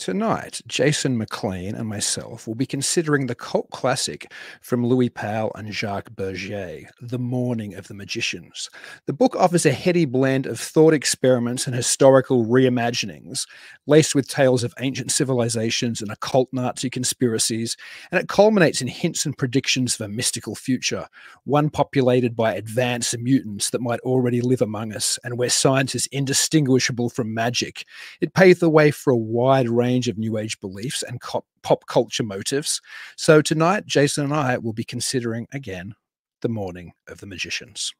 Tonight, Jason McLean and myself will be considering the cult classic from Louis Pauwels and Jacques Bergier, The Morning of the Magicians. The book offers a heady blend of thought experiments and historical reimaginings, laced with tales of ancient civilizations and occult Nazi conspiracies, and it culminates in hints and predictions of a mystical future, one populated by advanced mutants that might already live among us, and where science is indistinguishable from magic. It paved the way for a wide range range of New Age beliefs and pop culture motives. So tonight, Jason and I will be considering again the morning of the magicians.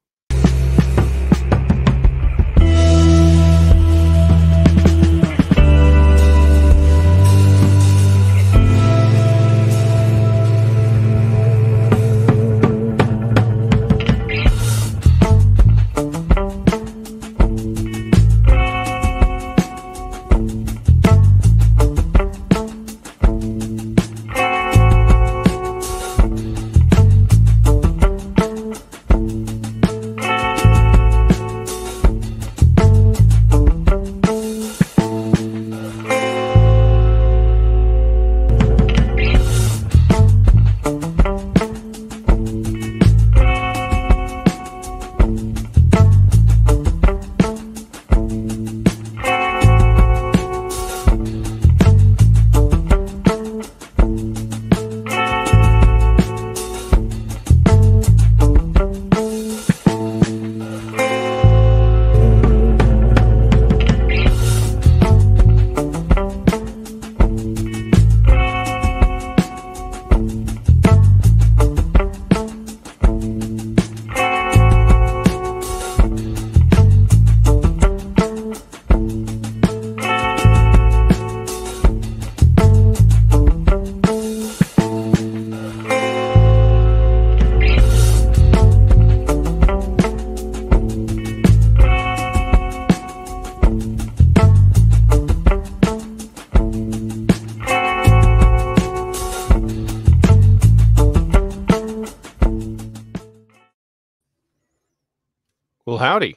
Howdy.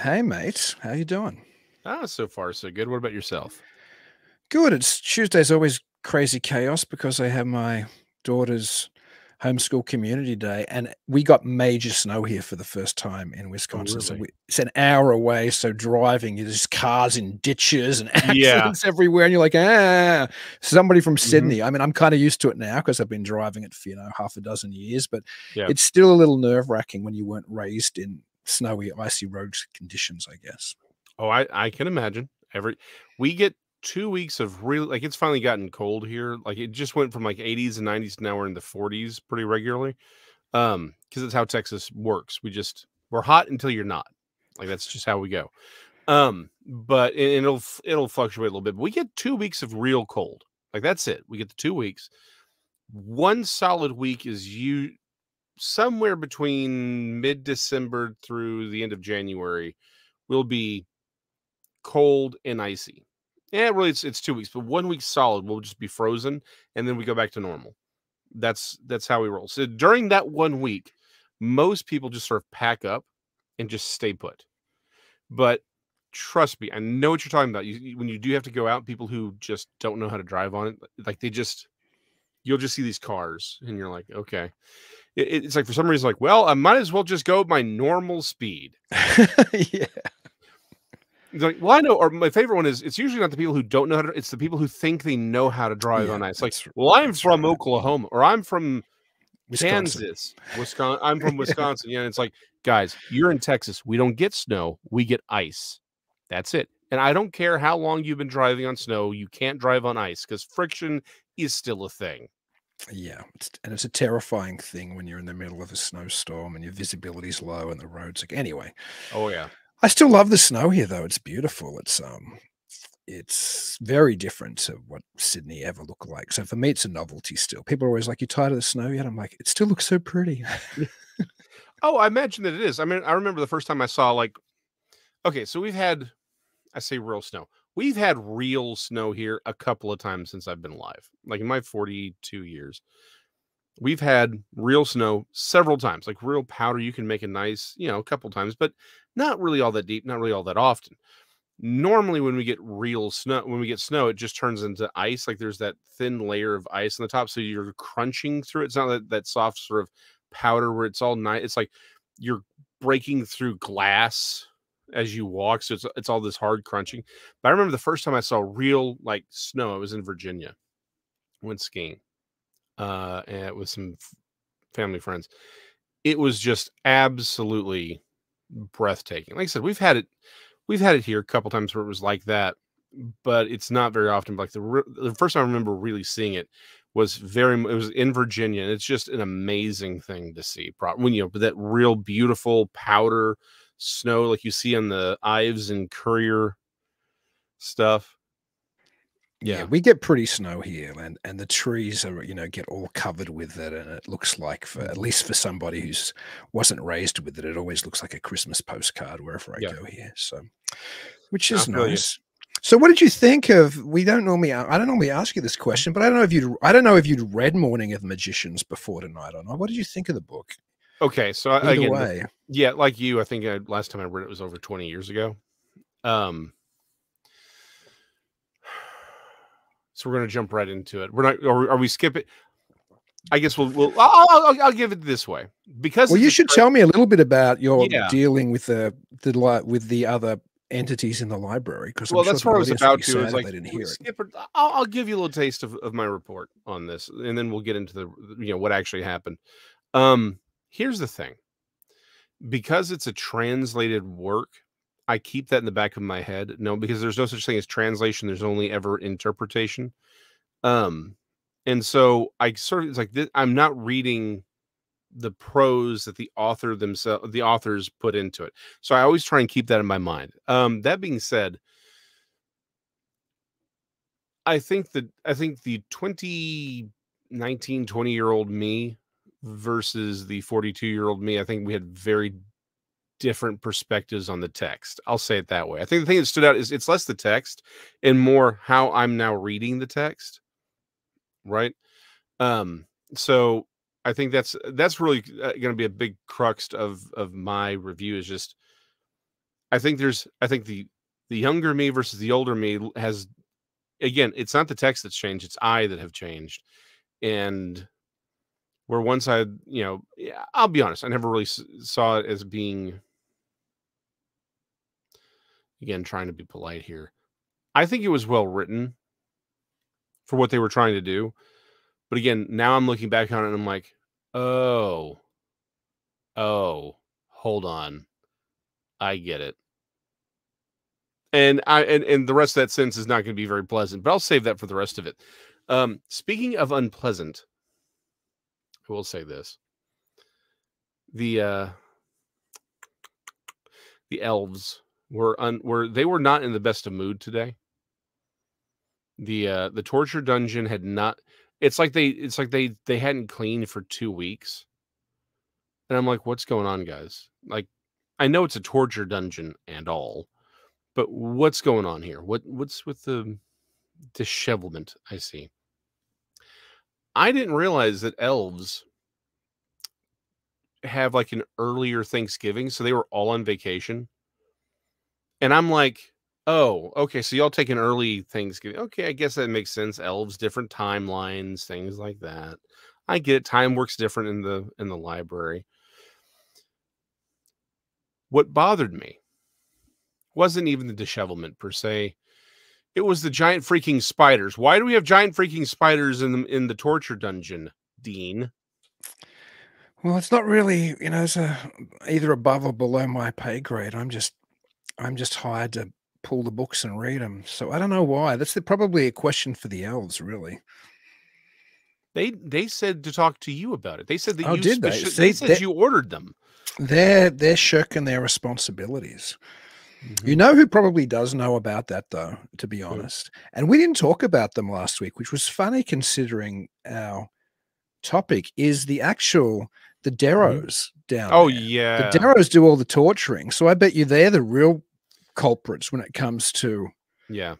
Hey, mate. How you doing? Ah, so far so good. What about yourself? Good. It's Tuesday's always crazy chaos because I have my daughter's homeschool community day, and we got major snow here for the first time in oh, Wisconsin. Oh, really? So we, it's an hour away. So driving, there's cars in ditches and accidents yeah. everywhere, and you're like, ah. Somebody from mm-hmm. Sydney. I mean, I'm kind of used to it now because I've been driving it for you know half a dozen years, but yeah. it's still a little nerve wracking when you weren't raised in snowy, icy road conditions, I guess. Oh, I, I can imagine. Every we get two weeks of really like it's finally gotten cold here. Like it just went from like 80s and 90s to now we're in the 40s pretty regularly. Um, because it's how Texas works. We just we're hot until you're not. Like that's just how we go. Um, but and it'll it'll fluctuate a little bit. But we get two weeks of real cold. Like that's it. We get the two weeks. One solid week is you somewhere between mid December through the end of January will be cold and icy. Yeah, really, it's it's two weeks, but one week solid will just be frozen, and then we go back to normal. That's that's how we roll. So during that one week, most people just sort of pack up and just stay put. But trust me, I know what you're talking about. You, when you do have to go out, people who just don't know how to drive on it, like they just, you'll just see these cars, and you're like, okay it, it's like for some reason, like, well, I might as well just go my normal speed. yeah. like, well, I know, or my favorite one is it's usually not the people who don't know how to, it's the people who think they know how to drive yeah, on ice. Like, well, I'm from right. Oklahoma or I'm from Wisconsin. Kansas, Wisconsin. I'm from Wisconsin. yeah. And it's like, guys, you're in Texas. We don't get snow, we get ice. That's it. And I don't care how long you've been driving on snow, you can't drive on ice because friction is still a thing. Yeah, it's, and it's a terrifying thing when you're in the middle of a snowstorm and your visibility's low and the roads. Like anyway. Oh yeah. I still love the snow here though. It's beautiful. It's um, it's very different to what Sydney ever looked like. So for me, it's a novelty still. People are always like, "You tired of the snow yet?" I'm like, "It still looks so pretty." oh, I imagine that it is. I mean, I remember the first time I saw like, okay, so we've had, I say real snow we've had real snow here a couple of times since I've been alive. Like in my 42 years, we've had real snow several times, like real powder. You can make a nice, you know, a couple times, but not really all that deep, not really all that often. normally when we get real snow when we get snow it just turns into ice like there's that thin layer of ice on the top so you're crunching through it. it's not that, that soft sort of powder where it's all nice it's like you're breaking through glass as you walk so it's, it's all this hard crunching but i remember the first time i saw real like snow it was in virginia went skiing uh and with some family friends it was just absolutely breathtaking like i said we've had it we've had it here a couple times where it was like that, but it's not very often. Like the the first time I remember really seeing it was very it was in Virginia, and it's just an amazing thing to see. When you know that real beautiful powder snow like you see on the Ives and Currier stuff. Yeah. yeah. we get pretty snow here, and and the trees are you know get all covered with it, and it looks like for at least for somebody who's wasn't raised with it, it always looks like a Christmas postcard wherever I yeah. go here. So, which is nice. So, what did you think of? We don't normally, I don't normally ask you this mm-hmm. question, but I don't know if you, I don't know if you'd read Morning of the Magicians before tonight or not. What did you think of the book? Okay, so Either again, way. yeah, like you, I think I, last time I read it was over twenty years ago. Um, so we're going to jump right into it. We're not, are, are we skipping? I guess we'll, we'll I'll, I'll, I'll, give it this way because well, you should tell me a little bit about your yeah. dealing with the the with the other entities in the library because well, I'm that's sure what I was about to. Is like, I didn't hear it. I'll, I'll give you a little taste of, of my report on this, and then we'll get into the you know what actually happened. Um, here's the thing, because it's a translated work, I keep that in the back of my head. No, because there's no such thing as translation. There's only ever interpretation. Um, and so I sort of it's like this, I'm not reading the prose that the author themselves the authors put into it. So I always try and keep that in my mind. Um, that being said, I think that I think the 20 19 20 year old me versus the 42 year old me, I think we had very different perspectives on the text. I'll say it that way. I think the thing that stood out is it's less the text and more how I'm now reading the text. Right. Um, so I think that's that's really uh, going to be a big crux of of my review is just I think there's I think the the younger me versus the older me has again, it's not the text that's changed, it's I that have changed. And where one side, you know, I'll be honest, I never really saw it as being again trying to be polite here. I think it was well written for what they were trying to do but again now i'm looking back on it and i'm like oh. Oh hold on. I get it. And i and, and the rest of that sentence is not going to be very pleasant but i'll save that for the rest of it. Um speaking of unpleasant will say this the uh the elves were un were they were not in the best of mood today. The uh the torture dungeon had not it's like they it's like they they hadn't cleaned for 2 weeks. And I'm like what's going on guys? Like I know it's a torture dungeon and all, but what's going on here? What what's with the dishevelment I see? I didn't realize that elves have like an earlier Thanksgiving, so they were all on vacation. And I'm like, oh, okay. So y'all take an early Thanksgiving. Okay, I guess that makes sense. Elves, different timelines, things like that. I get it. Time works different in the in the library. What bothered me wasn't even the dishevelment per se. It was the giant freaking spiders. Why do we have giant freaking spiders in the in the torture dungeon, Dean? Well, it's not really, you know, it's a, either above or below my pay grade. I'm just I'm just hired to pull the books and read them. So I don't know why. That's the, probably a question for the elves, really. They they said to talk to you about it. They said that oh, you did they? See, they said you ordered them. They're they're shirking their responsibilities. Mm-hmm. You know who probably does know about that though, to be honest. And we didn't talk about them last week, which was funny considering our topic is the actual the mm-hmm. Deros down. Oh there. yeah, the Deros do all the torturing. So I bet you they're the real culprits when it comes to yeah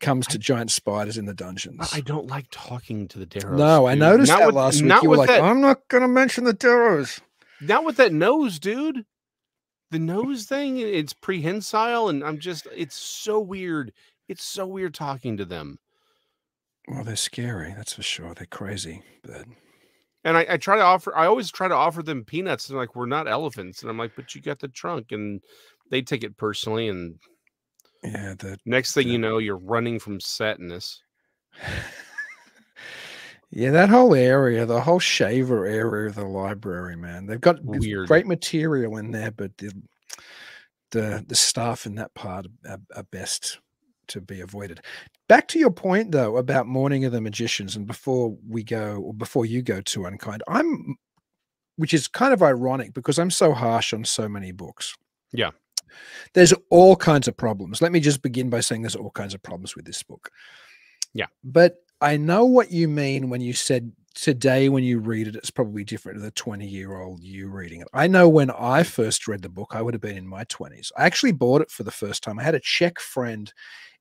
comes to I, giant spiders in the dungeons. I don't like talking to the Deros. No, I noticed not that with, last week. You were like, that, I'm not going to mention the Deros. Not with that nose, dude. The nose thing, it's prehensile, and I'm just it's so weird. It's so weird talking to them. Well, they're scary, that's for sure. They're crazy, but And I, I try to offer I always try to offer them peanuts. And like, we're not elephants. And I'm like, but you got the trunk, and they take it personally. And yeah, the next thing Yeah. you know, you're running from sadness. yeah, that whole area, the whole shaver area of the library, man. They've got Weird. great material in there, but the the the staff in that part are, are best to be avoided. Back to your point though about Morning of the Magicians, and before we go, or before you go to Unkind, I'm, which is kind of ironic because I'm so harsh on so many books. Yeah. There's all kinds of problems. Let me just begin by saying there's all kinds of problems with this book. Yeah. But I know what you mean when you said today, when you read it, it's probably different to the 20 year old you reading it. I know when I first read the book, I would have been in my 20s. I actually bought it for the first time. I had a Czech friend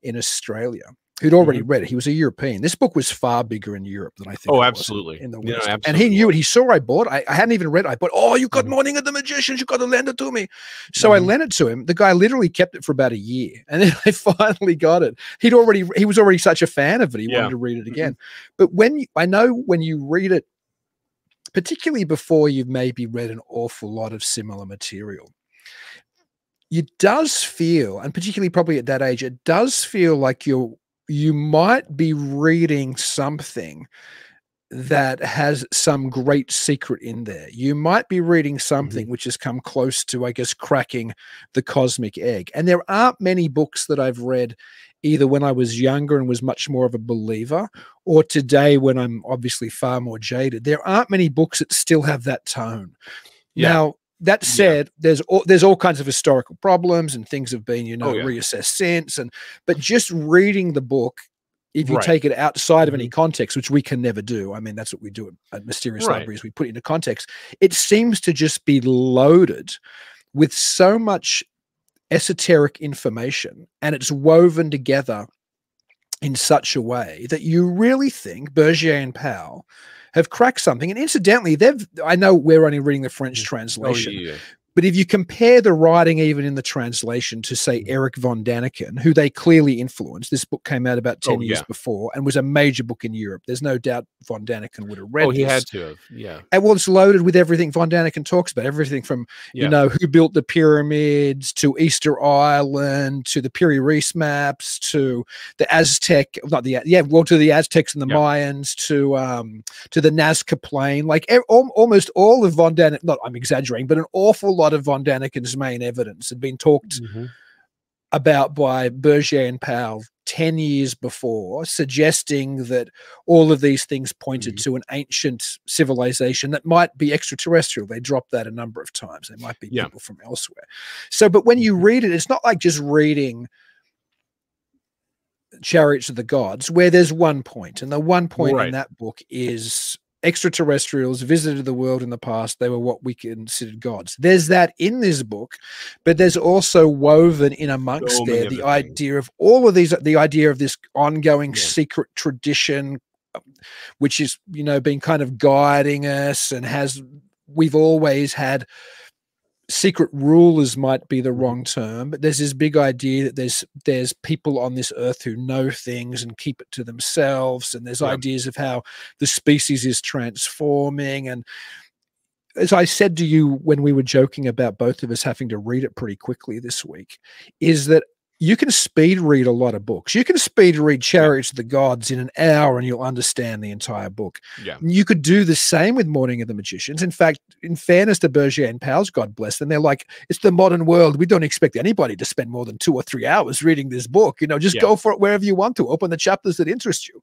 in Australia who'd already read it. He was a European. This book was far bigger in Europe than I think. Oh, it was in- absolutely. In the Yeah, West. and he knew it. He saw I bought. it. I, I hadn't even read. it. I bought. Oh, you got Mhm. Morning of the Magicians. You got to lend it to me. So I Mhm. lent it to him. The guy literally kept it for about a year, and then I finally got it. He'd already. He was already such a fan of it. He Yeah. wanted to read it again. But when you, I know when you read it, particularly before you've maybe read an awful lot of similar material. It does feel, and particularly probably at that age, it does feel like you're you might be reading something that has some great secret in there. You might be reading mm-hmm. something which has come close to, I guess, cracking the cosmic egg. And there aren't many books that I've read either when I was younger and was much more of a believer, or today when I'm obviously far more jaded. There aren't many books that still have that tone. Yeah. Now, that Yeah. said, there's all, there's all kinds of historical problems and things have been, you know, Oh, yeah. reassessed since. And but just reading the book, if you Right. take it outside of any mm-hmm. context, which we can never do, I mean, that's what we do at, at Mysterious Right. Libraries, we put it into context. It seems to just be loaded with so much esoteric information and it's woven together in such a way that you really think Bergier and Pauwels have cracked something. And incidentally, they've I know we're only reading the French mm. Oh, translation, yeah. But if you compare the writing even in the translation to say Mhm. Eric von Daniken, who they clearly influenced, this book came out about 10 Oh, years yeah. before and was a major book in Europe. There's no doubt von Daniken would have read Oh, he this. had to have. Yeah. And well, it's loaded with everything Von Daniken talks about, everything from Yeah. you know who built the pyramids to Easter Island to the Piri Reis maps to the Aztec, not the yeah, well to the Aztecs and the Yeah. Mayans to um to the Nazca Plain, like al- almost all of Von Daniken. Not I'm exaggerating, but an awful lot of Von Daniken's main evidence had been talked Mhm. about by Bergier and Pauwels 10 years before, suggesting that all of these things pointed Mhm. to an ancient civilization that might be extraterrestrial. They dropped that a number of times. They might be Yeah. people from elsewhere. So, but when you Mhm. read it, it's not like just reading Chariots of the Gods, where there's one point, and the one point Right. in that book is extraterrestrials visited the world in the past. They were what we considered gods. There's that in this book, but there's also woven in amongst So there the idea of all of these, the idea of this ongoing Yeah. secret tradition, which is, you know, been kind of guiding us and has, we've always had secret rulers might be the Mhm. wrong term but there's this big idea that there's there's people on this earth who know things and keep it to themselves and there's Yeah. ideas of how the species is transforming and as i said to you when we were joking about both of us having to read it pretty quickly this week is that you can speed read a lot of books you can speed read chariots of the gods in an hour and you'll understand the entire book Yeah. you could do the same with Morning of the Magicians. In fact, in fairness to Bergier and Pauwels, God bless them, they're like, it's the modern world. We don't expect anybody to spend more than two or three hours reading this book. You know, just Yeah. go for it wherever you want to. Open the chapters that interest you.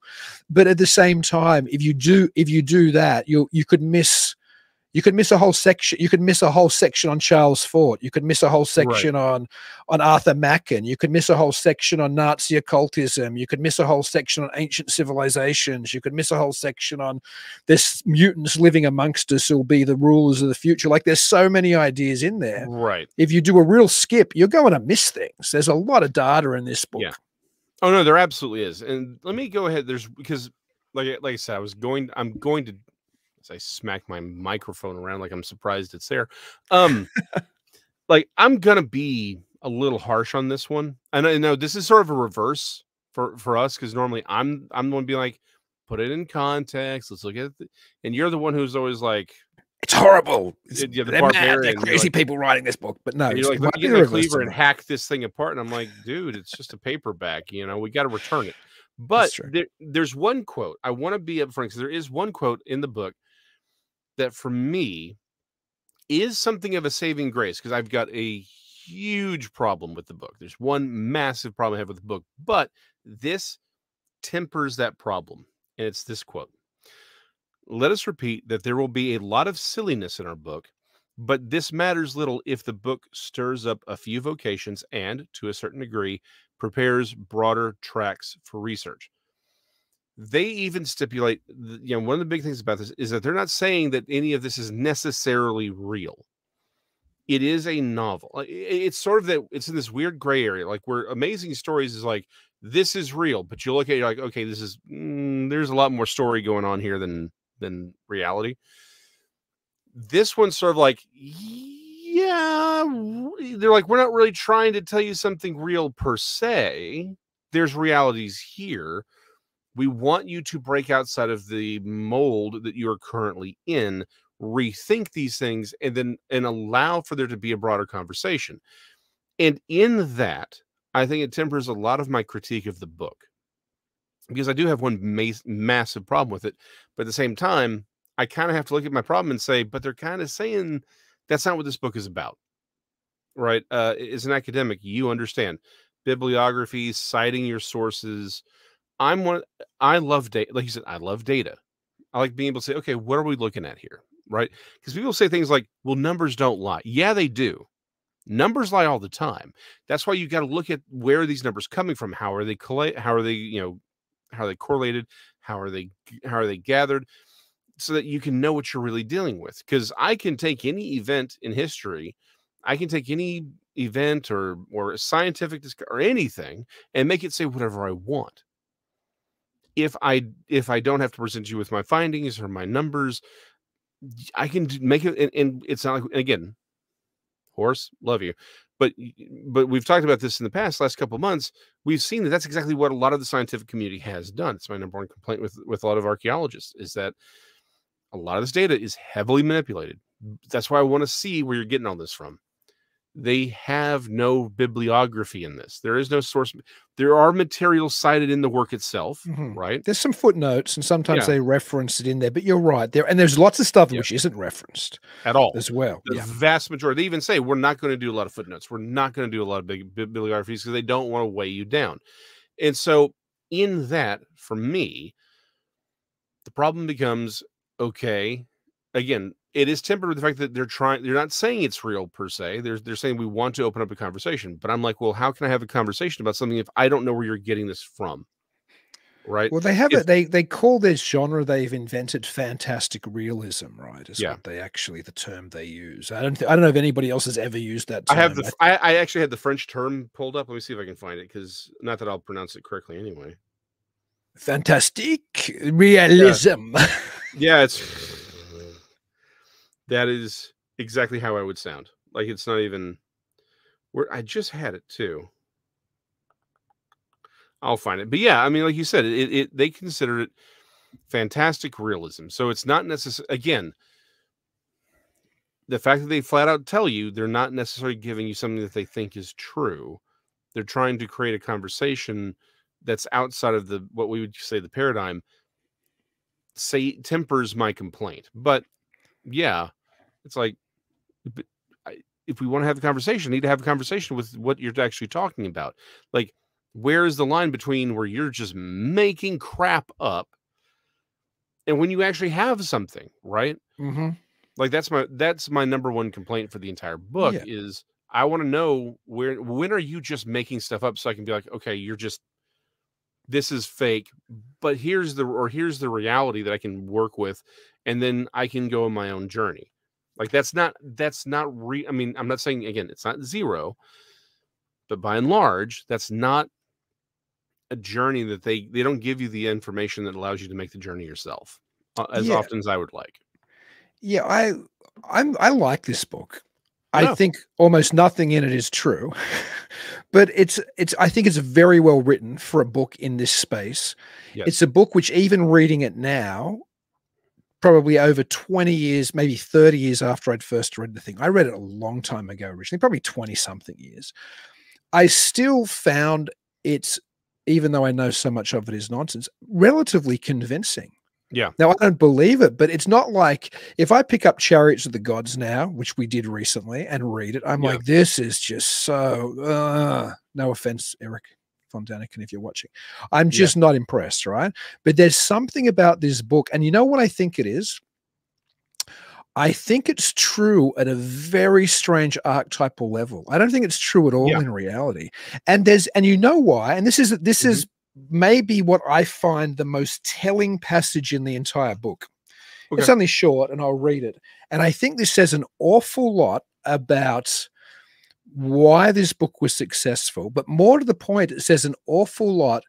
But at the same time, if you do, if you do that, you you could miss. You could miss a whole section. You could miss a whole section on Charles Fort. You could miss a whole section on on Arthur Machen. You could miss a whole section on Nazi occultism. You could miss a whole section on ancient civilizations. You could miss a whole section on this mutants living amongst us who'll be the rulers of the future. Like there's so many ideas in there. Right. If you do a real skip, you're going to miss things. There's a lot of data in this book. Yeah. Oh no, there absolutely is. And let me go ahead. There's because like like I said, I was going. I'm going to. As I smack my microphone around like I'm surprised it's there. Um, like I'm gonna be a little harsh on this one. And I know this is sort of a reverse for for us because normally I'm I'm the one be like, put it in context. Let's look at it. And you're the one who's always like, it's horrible. It's, yeah, the they're mad. They're crazy like- people writing this book. But no, you're like, let me get irreversible. cleaver and hack this thing apart. And I'm like, dude, it's just a paperback. You know, we got to return it. But there, there's one quote I want to be upfront because there is one quote in the book that for me is something of a saving grace because I've got a huge problem with the book. There's one massive problem I have with the book, but this tempers that problem. And it's this quote Let us repeat that there will be a lot of silliness in our book, but this matters little if the book stirs up a few vocations and, to a certain degree, prepares broader tracks for research. They even stipulate, you know, one of the big things about this is that they're not saying that any of this is necessarily real. It is a novel. It's sort of that it's in this weird gray area, like where amazing stories is like, this is real, but you look at it, like, okay, this is, mm, there's a lot more story going on here than than reality. This one's sort of like, yeah, they're like, we're not really trying to tell you something real per se. There's realities here. We want you to break outside of the mold that you are currently in, rethink these things, and then and allow for there to be a broader conversation. And in that, I think it tempers a lot of my critique of the book because I do have one ma- massive problem with it. But at the same time, I kind of have to look at my problem and say, but they're kind of saying that's not what this book is about. Right. Uh, as an academic, you understand bibliography, citing your sources. I'm one, I love data. Like you said, I love data. I like being able to say, okay, what are we looking at here? Right. Because people say things like, well, numbers don't lie. Yeah, they do. Numbers lie all the time. That's why you got to look at where are these numbers coming from? How are they collate? How are they, you know, how are they correlated? How are they how are they gathered? So that you can know what you're really dealing with. Because I can take any event in history, I can take any event or or scientific disco- or anything and make it say whatever I want. If I if I don't have to present you with my findings or my numbers, I can make it and, and it's not like again, horse, love you. But but we've talked about this in the past last couple months. We've seen that that's exactly what a lot of the scientific community has done. It's my number one complaint with with a lot of archaeologists is that a lot of this data is heavily manipulated. That's why I want to see where you're getting all this from. They have no bibliography in this. There is no source. There are materials cited in the work itself, Mhm. right? There's some footnotes, and sometimes Yeah. they reference it in there. But you're right there, and there's lots of stuff Yeah. which isn't referenced At all. as well. The Yeah, vast majority. They even say we're not going to do a lot of footnotes. We're not going to do a lot of big bibliographies because they don't want to weigh you down. And so, in that, for me, the problem becomes okay. Again, it is tempered with the fact that they're trying. They're not saying it's real per se. They're they're saying we want to open up a conversation. But I'm like, well, how can I have a conversation about something if I don't know where you're getting this from? Right. Well, they have If- it. They they call this genre they've invented fantastic realism, right? Is Yeah. what they actually the term they use. I don't th- I don't know if anybody else has ever used that. I have term. the. I, I actually had the French term pulled up. Let me see if I can find it because not that I'll pronounce it correctly anyway. fantastic realism. Yeah, it's that is exactly how I would sound. Like it's not even where I just had it too. I'll find it. But yeah, I mean, like you said, it, it they consider it fantastic realism. So it's not necessary again. The fact that they flat out tell you they're not necessarily giving you something that they think is true. They're trying to create a conversation that's outside of the what we would say the paradigm say tempers my complaint. But yeah, it's like if we want to have a conversation, need to have a conversation with what you're actually talking about. Like, where is the line between where you're just making crap up and when you actually have something, right? hmm Like that's my that's my number one complaint for the entire book Yeah. is I want to know where when are you just making stuff up so I can be like, okay, you're just this is fake, but here's the or here's the reality that I can work with, and then I can go on my own journey. Like that's not that's not re. I mean, I'm not saying again, it's not zero, but by and large, that's not a journey that they they don't give you the information that allows you to make the journey yourself uh, as Yeah. often as I would like. Yeah, I I'm I like this book. I think almost nothing in it is true. but it's it's I think it's very well written for a book in this space. Yes. It's a book which even reading it now, probably over 20 years, maybe 30 years after I'd first read the thing. I read it a long time ago originally, probably 20 something years. I still found it's even though I know so much of it is nonsense, relatively convincing. Yeah. Now I don't believe it, but it's not like if I pick up Chariots of the Gods now, which we did recently, and read it, I'm Yeah. like, this is just so. Uh, no offense, Eric von Daniken, if you're watching. I'm Yeah. just not impressed, right? But there's something about this book, and you know what I think it is. I think it's true at a very strange archetypal level. I don't think it's true at all Yeah. in reality. And there's and you know why? And this is this Mhm. is maybe what I find the most telling passage in the entire book. It's only short and I'll read it. And I think this says an awful lot about why this book was successful, but more to the point, it says an awful lot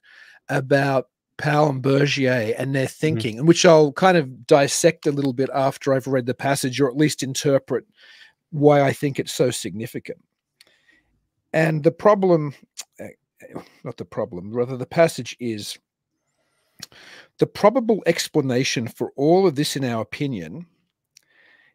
about Pauwels and Bergier and their thinking, and which I'll kind of dissect a little bit after I've read the passage, or at least interpret why I think it's so significant. And the problem, eh, eh, not the problem, rather the passage is the probable explanation for all of this, in our opinion,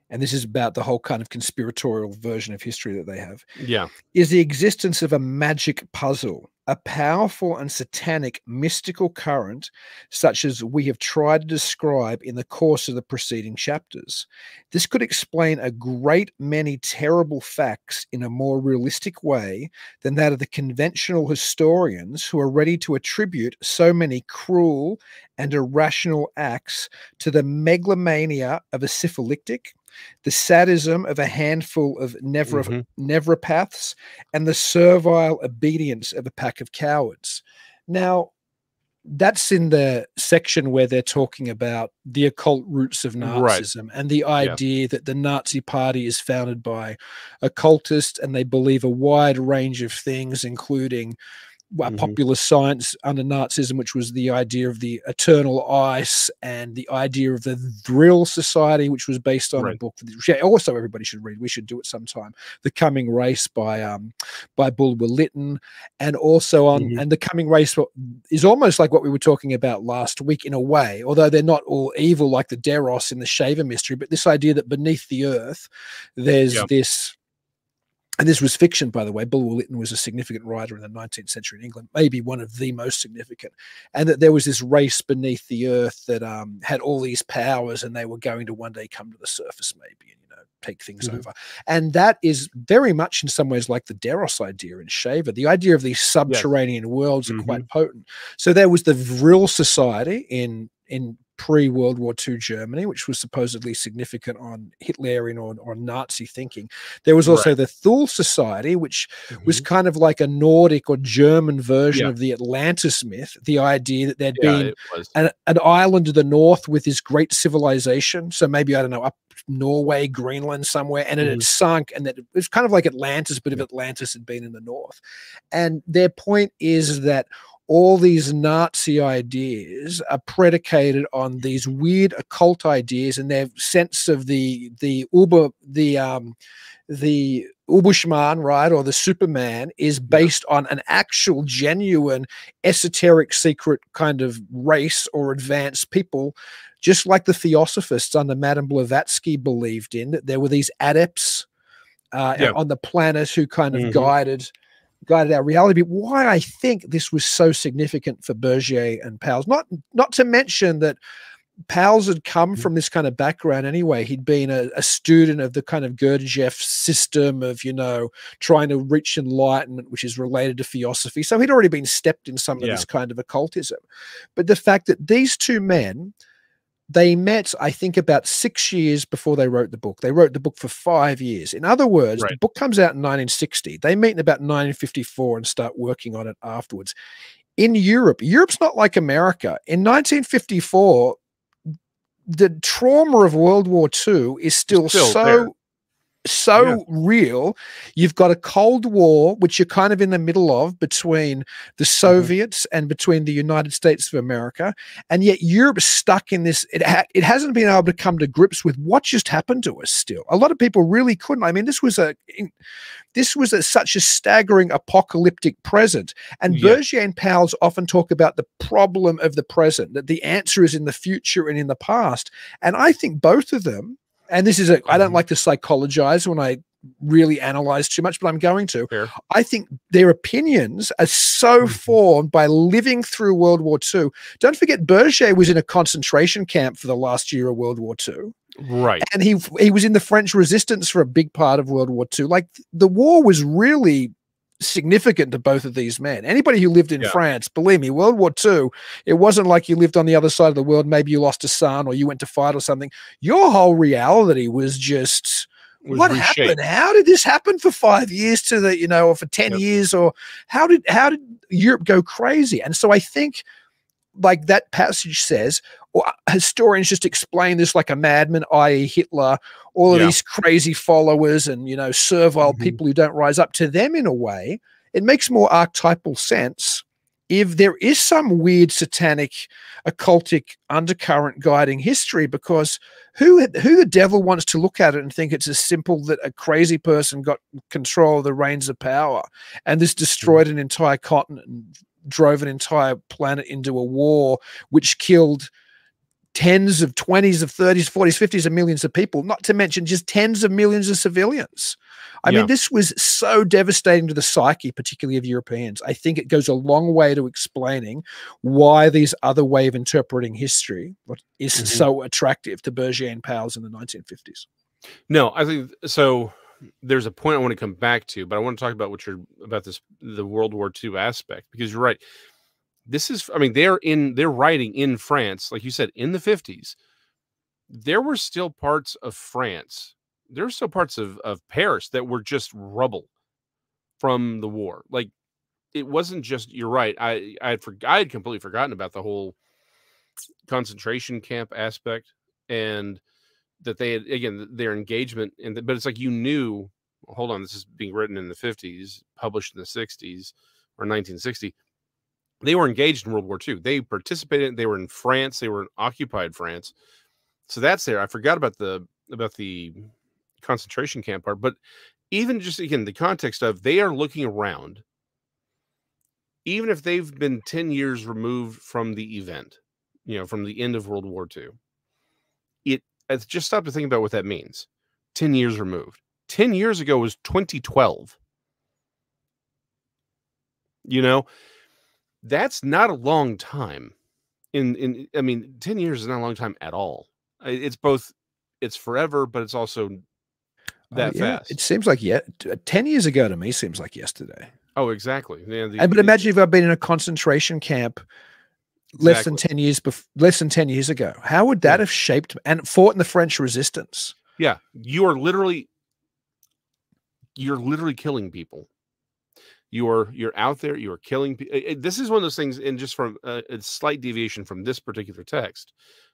and this is about the whole kind of conspiratorial version of history that they have, Yeah. is the existence of a magic puzzle, a powerful and satanic mystical current, such as we have tried to describe in the course of the preceding chapters. This could explain a great many terrible facts in a more realistic way than that of the conventional historians who are ready to attribute so many cruel and irrational acts to the megalomania of a syphilitic. The sadism of a handful of nevro- Mhm. nevropaths and the servile obedience of a pack of cowards. Now, that's in the section where they're talking about the occult roots of Right. Nazism and the idea that the Nazi party is founded by occultists and they believe a wide range of things, including Mhm. popular science under Nazism, which was the idea of the eternal ice and the idea of the Vril Society, which was based on a Right. book. Which yeah, also everybody should read. We should do it sometime. The Coming Race by um by Bulwer Lytton, and also on Mhm. and the Coming Race is almost like what we were talking about last week in a way, although they're not all evil like the Deros in the Shaver mystery. But this idea that beneath the earth, there's Yeah. this and this was fiction, by the way. Bulwer Lytton was a significant writer in the 19th century in England, maybe one of the most significant. And that there was this race beneath the earth that um, had all these powers, and they were going to one day come to the surface, maybe, and you know, take things Mhm. over. And that is very much, in some ways, like the Deros idea in Shaver. The idea of these subterranean worlds are quite potent. So there was the Vril Society in in pre World War II Germany, which was supposedly significant on Hitlerian or, or Nazi thinking. There was also the Thule Society, which was Mhm. kind of like a Nordic or German version Yeah. of the Atlantis myth. The idea that there'd Yeah, been an, an island to the north with this great civilization. So maybe I don't know up Norway, Greenland somewhere, and it had Mhm. sunk, and that it was kind of like Atlantis, but if Atlantis had been in the north. And their point is that all these Nazi ideas are predicated on these weird occult ideas and their sense of the the Uber the um the Übermensch, right, or the Superman is based on an actual, genuine, esoteric, secret kind of race or advanced people, just like the Theosophists under Madame Blavatsky believed in. That there were these adepts uh, Yeah. on the planet who kind of Mhm. guided guided our reality. But why I think this was so significant for Bergier and Pauwels, not not to mention that Pauwels had come Mhm. from this kind of background anyway. He'd been a, a student of the kind of Gurdjieff system of, you know, trying to reach enlightenment, which is related to theosophy. So he'd already been stepped in some of Yeah. this kind of occultism. But the fact that these two men, they met, I think, about six years before they wrote the book. They wrote the book for five years. In other words, the book comes out in 1960. They meet in about 1954 and start working on it afterwards. In Europe, Europe's not like America. In 1954, the trauma of World War II is still, Still so there. So Yeah. real. You've got a Cold War, which you're kind of in the middle of between the mm-hmm. Soviets and between the United States of America, and yet Europe's stuck in this. It ha- it hasn't been able to come to grips with what just happened to us. Still, a lot of people really couldn't. I mean, this was a in- this was a, such a staggering apocalyptic present. And Yeah. Bergier and Pauwels often talk about the problem of the present, that the answer is in the future and in the past. And I think both of them, and this is a, I don't Mhm. like to psychologize when I really analyze too much, but I'm going to. Fair. I think their opinions are so Mhm. formed by living through World War II. Don't forget, Bergier was in a concentration camp for the last year of World War II Right. and he he was in the French resistance for a big part of World War II. Like the war was really significant to both of these men. Anybody who lived in Yeah. France, believe me, World War II, it wasn't like you lived on the other side of the world. Maybe you lost a son or you went to fight or something. Your whole reality was just Was what reshaped. happened? How did this happen for five years to the, you know, or for 10 Yep. years? Or how did how did Europe go crazy? And so I think like that passage says, or uh, historians just explain this like a madman, i.e., Hitler, all of Yeah. these crazy followers and you know, servile Mhm. people who don't rise up to them in a way. It makes more archetypal sense if there is some weird satanic occultic undercurrent guiding history because who who the devil wants to look at it and think it's as simple that a crazy person got control of the reins of power and this destroyed an entire continent and drove an entire planet into a war which killed tens of 20s of 30s 40s 50s of millions of people not to mention just tens of millions of civilians i Yeah. mean this was so devastating to the psyche particularly of europeans i think it goes a long way to explaining why these other way of interpreting history what is Mhm. so attractive to Bergier and Pauwels in the 1950s. No, I think so. There's a point I want to come back to, but I want to talk about what you're about this the World War II aspect because you're right. This is, I mean, they're in they're writing in France, like you said, in the 50s. There were still parts of France, there were still parts of of Paris that were just rubble from the war. Like it wasn't just. You're right. I I had for, I had completely forgotten about the whole concentration camp aspect and that they had again their engagement in the, but it's like you knew hold on this is being written in the 50s published in the 60s or 1960 they were engaged in world war ii they participated they were in france they were in occupied france. So that's there. I forgot about the about the concentration camp part but even just again the context of they are looking around. Even if they've been 10 years removed from the event you know from the end of world war ii just stop to think about what that means. 10 years removed. 10 years ago was 2012 you know? That's not a long time in in i mean 10 years is not a long time at all. It's both it's forever but it's also oh, that Oh, yeah, fast. It seems like yeah, 10 years ago to me seems like yesterday. oh exactly. Yeah, the- And but imagine if I'd been in a concentration camp less than 10 years bef- less than 10 years ago. How would that Yeah. have shaped and fought in the French resistance? Yeah, you are literally you're literally killing people. You're you're out there. You are killing. pe- uh, This is one of those things, and just from a, a slight deviation from this particular text,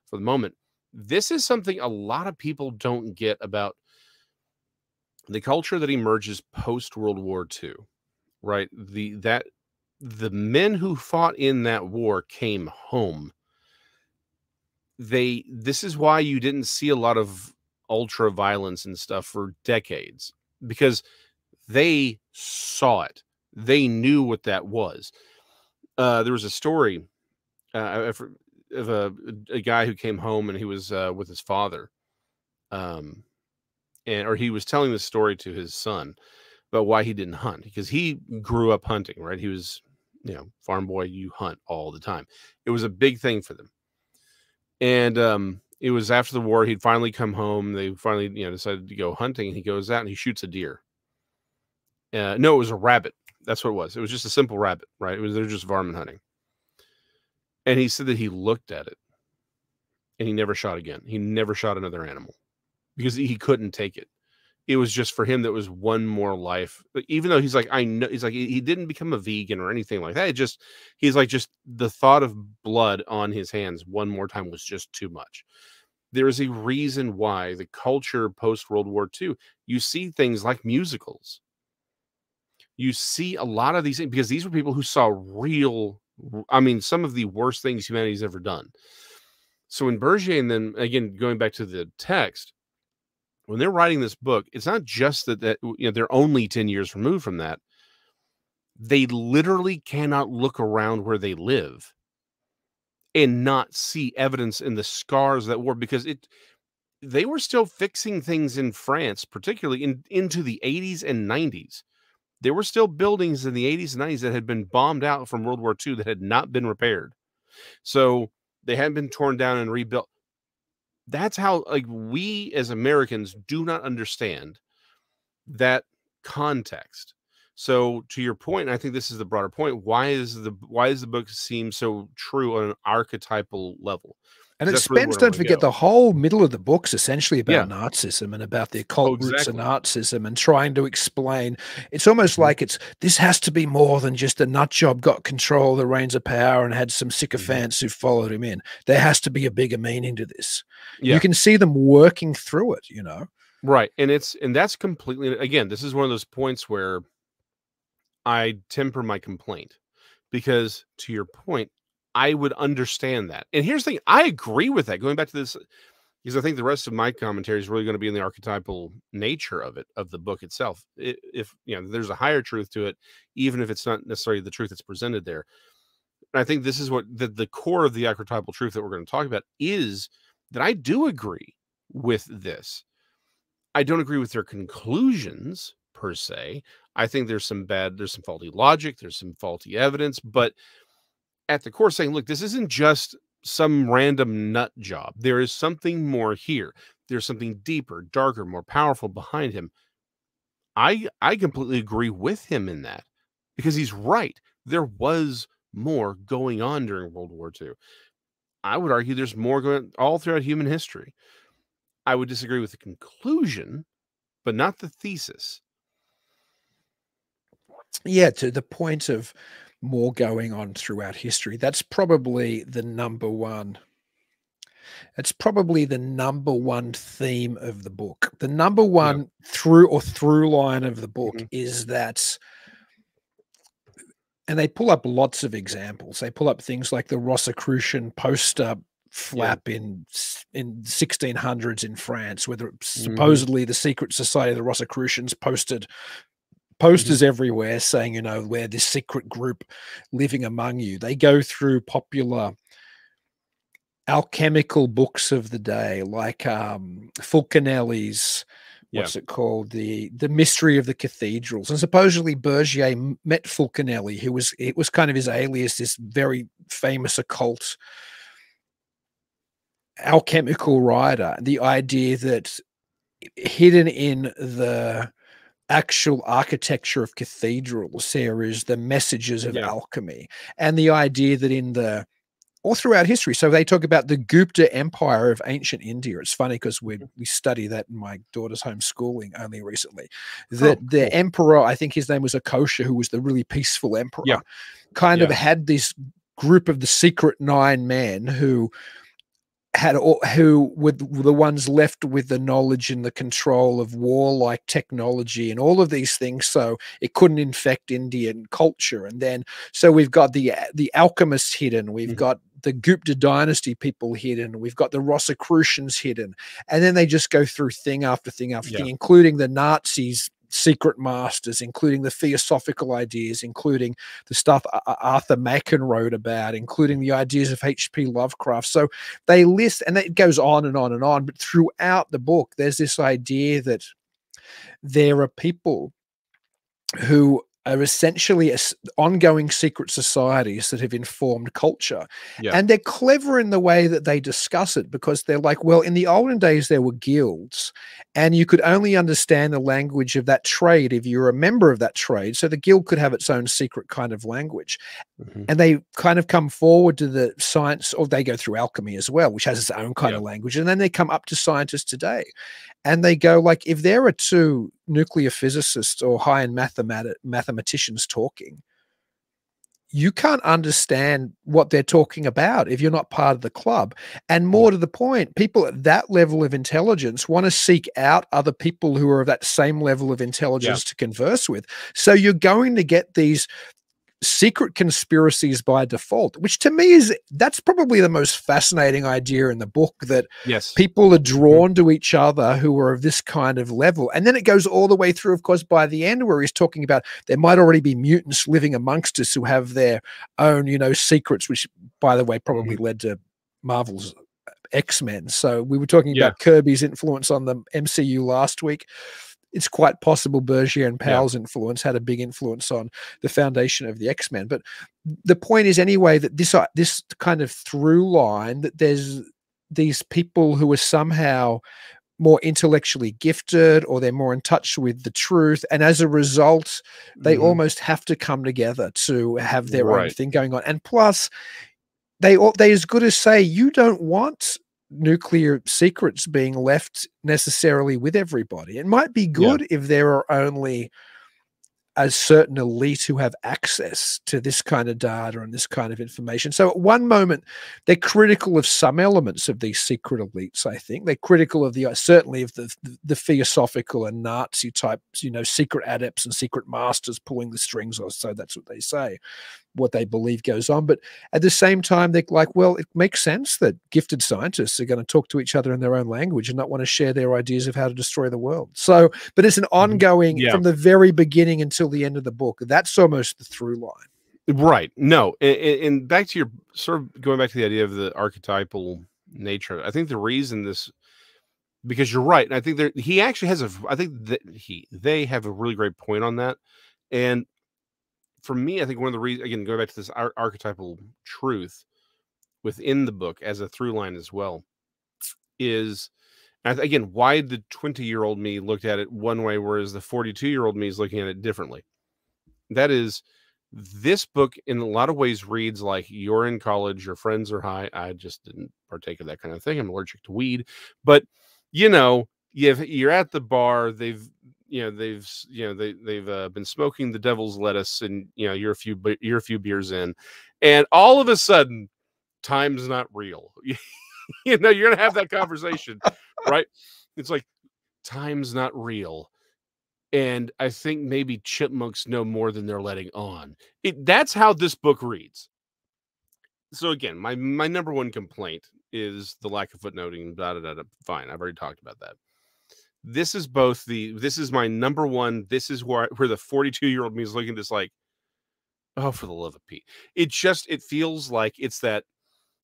for the moment, this is something a lot of people don't get about the culture that emerges post World War II. Right, the that the men who fought in that war came home. They this is why you didn't see a lot of ultra violence and stuff for decades because they saw it. They knew what that was. Uh, there was a story uh, of a, a guy who came home and he was uh, with his father, um, and or he was telling the story to his son about why he didn't hunt because he grew up hunting. Right, he was you know farm boy. You hunt all the time. It was a big thing for them, and um, it was after the war. He'd finally come home. They finally, you know, decided to go hunting, and he goes out and he shoots a deer. Uh, no, it was a rabbit. That's what it was. It was just a simple rabbit, right? It was they're just varmint hunting. And he said that he looked at it, and he never shot again. He never shot another animal because he couldn't take it. It was just for him that was one more life. Even though he's like, I know, he's like, he didn't become a vegan or anything like that. It just, he's like, just the thought of blood on his hands one more time was just too much there is a reason why the culture post World War II, you see things like musicals. You see a lot of these things because these were people who saw real, I mean, some of the worst things humanity's ever done. So in Bergier, and then again, going back to the text, when they're writing this book, it's not just that, that you know they're only 10 years removed from that. They literally cannot look around where they live and not see evidence in the scars that war because it they were still fixing things in France, particularly in into the 80s and 90s. There were still buildings in the 80s and 90s that had been bombed out from World War II that had not been repaired. So they hadn't been torn down and rebuilt that's how like we as Americans do not understand that context. So to your point, I think this is the broader point. Why is the why does the book seem so true on an archetypal level? And it spends, don't forget, go. the whole middle of the book's essentially about yeah. Nazism and about the occult oh, exactly. roots of Nazism and trying to explain. It's almost mm-hmm. like it's this has to be more than just a nut job got control of the reins of power and had some sycophants mm-hmm. who followed him in. There has to be a bigger meaning to this. Yeah. You can see them working through it, you know. Right. And it's and that's completely again, this is one of those points where I temper my complaint because to your point, I would understand that. And here's the thing I agree with that. Going back to this, because I think the rest of my commentary is really going to be in the archetypal nature of it, of the book itself. if, you know, there's a higher truth to it, even if it's not necessarily the truth that's presented there. And I think this is what the, the core of the archetypal truth that we're going to talk about is that I do agree with this. I don't agree with their conclusions per se. I think there's some bad, there's some faulty logic, there's some faulty evidence, but at the core saying, look, this isn't just some random nut job. There is something more here. There's something deeper, darker, more powerful behind him. I I completely agree with him in that because he's right. There was more going on during World War II. I would argue there's more going all throughout human history. I would disagree with the conclusion, but not the thesis. Yeah, to the point of more going on throughout history. That's probably the number one. It's probably the number one theme of the book. The number one yeah. through or through line of the book mm-hmm. is that, and they pull up lots of examples. They pull up things like the Rosicrucian poster flap yeah. in in 1600s in France, where mm-hmm. supposedly mm-hmm. the secret society of the Rosicrucians posted posters mm-hmm. everywhere saying, you know, we're this secret group living among you. They go through popular alchemical books of the day, like um, Fulcanelli's. What's yeah. it called? The the mystery of the cathedrals, and supposedly Bergier met Fulcanelli, who was it was kind of his alias, this very famous occult alchemical writer. The idea that hidden in the actual architecture of cathedrals there is the messages of yeah. alchemy and the idea that in the all throughout history so they talk about the gupta empire of ancient india it's funny because we mm. we study that in my daughter's homeschooling only recently that oh, the emperor i think his name was akosha who was the really peaceful emperor yeah. kind yeah. of had this group of the secret nine men who had who were the ones left with the knowledge and the control of warlike technology and all of these things so it couldn't infect indian culture and then so we've got the the alchemists hidden we've mm-hmm. got the Gupta dynasty people hidden. We've got the Rosicrucians hidden. And then they just go through thing after thing after yeah. thing, including the Nazis secret masters, including the theosophical ideas, including the stuff Arthur Machen wrote about, including the ideas of H.P. Lovecraft. So they list, and it goes on and on and on. But throughout the book, there's this idea that there are people who are essentially ongoing secret societies that have informed culture. Yeah. And they're clever in the way that they discuss it because they're like, well, in the olden days, there were guilds, and you could only understand the language of that trade if you were a member of that trade. So the guild could have its own secret kind of language. Mm-hmm. And they kind of come forward to the science, or they go through alchemy as well, which has its own kind yeah. of language. And then they come up to scientists today and they go like if there are two nuclear physicists or high-end mathemat- mathematicians talking you can't understand what they're talking about if you're not part of the club. And mm. more to the point, people at that level of intelligence want to seek out other people who are of that same level of intelligence yeah. to converse with. So you're going to get these secret conspiracies by default, which to me is that's probably the most fascinating idea in the book that yes. people are mm-hmm. drawn to each other who are of this kind of level. And then it goes all the way through, of course, by the end where he's talking about there might already be mutants living amongst us who have their own, you know, secrets, which by the way probably mm-hmm. led to Marvel's X-Men. So we were talking yeah. about Kirby's influence on the MCU last week it's quite possible Bergier and Pauwels' yeah. influence had a big influence on the foundation of the X Men. But the point is, anyway, that this uh, this kind of through line that there's these people who are somehow more intellectually gifted or they're more in touch with the truth and as a result they mm-hmm. almost have to come together to have their right. own thing going on and plus they they as good as say you don't want nuclear secrets being left necessarily with everybody. It might be good yeah. if there are only a certain elite who have access to this kind of data and this kind of information. So at one moment, they're critical of some elements of these secret elites. I think they're critical of the certainly of the the, the theosophical and Nazi types, you know, secret adepts and secret masters pulling the strings, or so that's what they say what they believe goes on. But at the same time, they're like, well, it makes sense that gifted scientists are going to talk to each other in their own language and not want to share their ideas of how to destroy the world. So, but it's an mm-hmm. ongoing yeah. from the very beginning until the end of the book. That's almost the through line. Right. No. And, and back to your sort of going back to the idea of the archetypal nature, I think the reason this because you're right. And I think there he actually has a I think that he they have a really great point on that. And for me, I think one of the reasons, again, going back to this ar- archetypal truth within the book as a through line as well, is again why the 20 year old me looked at it one way, whereas the 42 year old me is looking at it differently. That is, this book in a lot of ways reads like you're in college, your friends are high. I just didn't partake of that kind of thing. I'm allergic to weed, but you know, you're at the bar. They've you know they've you know they they've uh, been smoking the devil's lettuce and you know you're a few you're a few beers in and all of a sudden time's not real you know you're gonna have that conversation right it's like time's not real and i think maybe chipmunks know more than they're letting on it, that's how this book reads so again my my number one complaint is the lack of footnoting da, da, da, da. fine i've already talked about that this is both the this is my number one. This is where where the 42 year old me is looking at this like, oh, for the love of Pete. It just it feels like it's that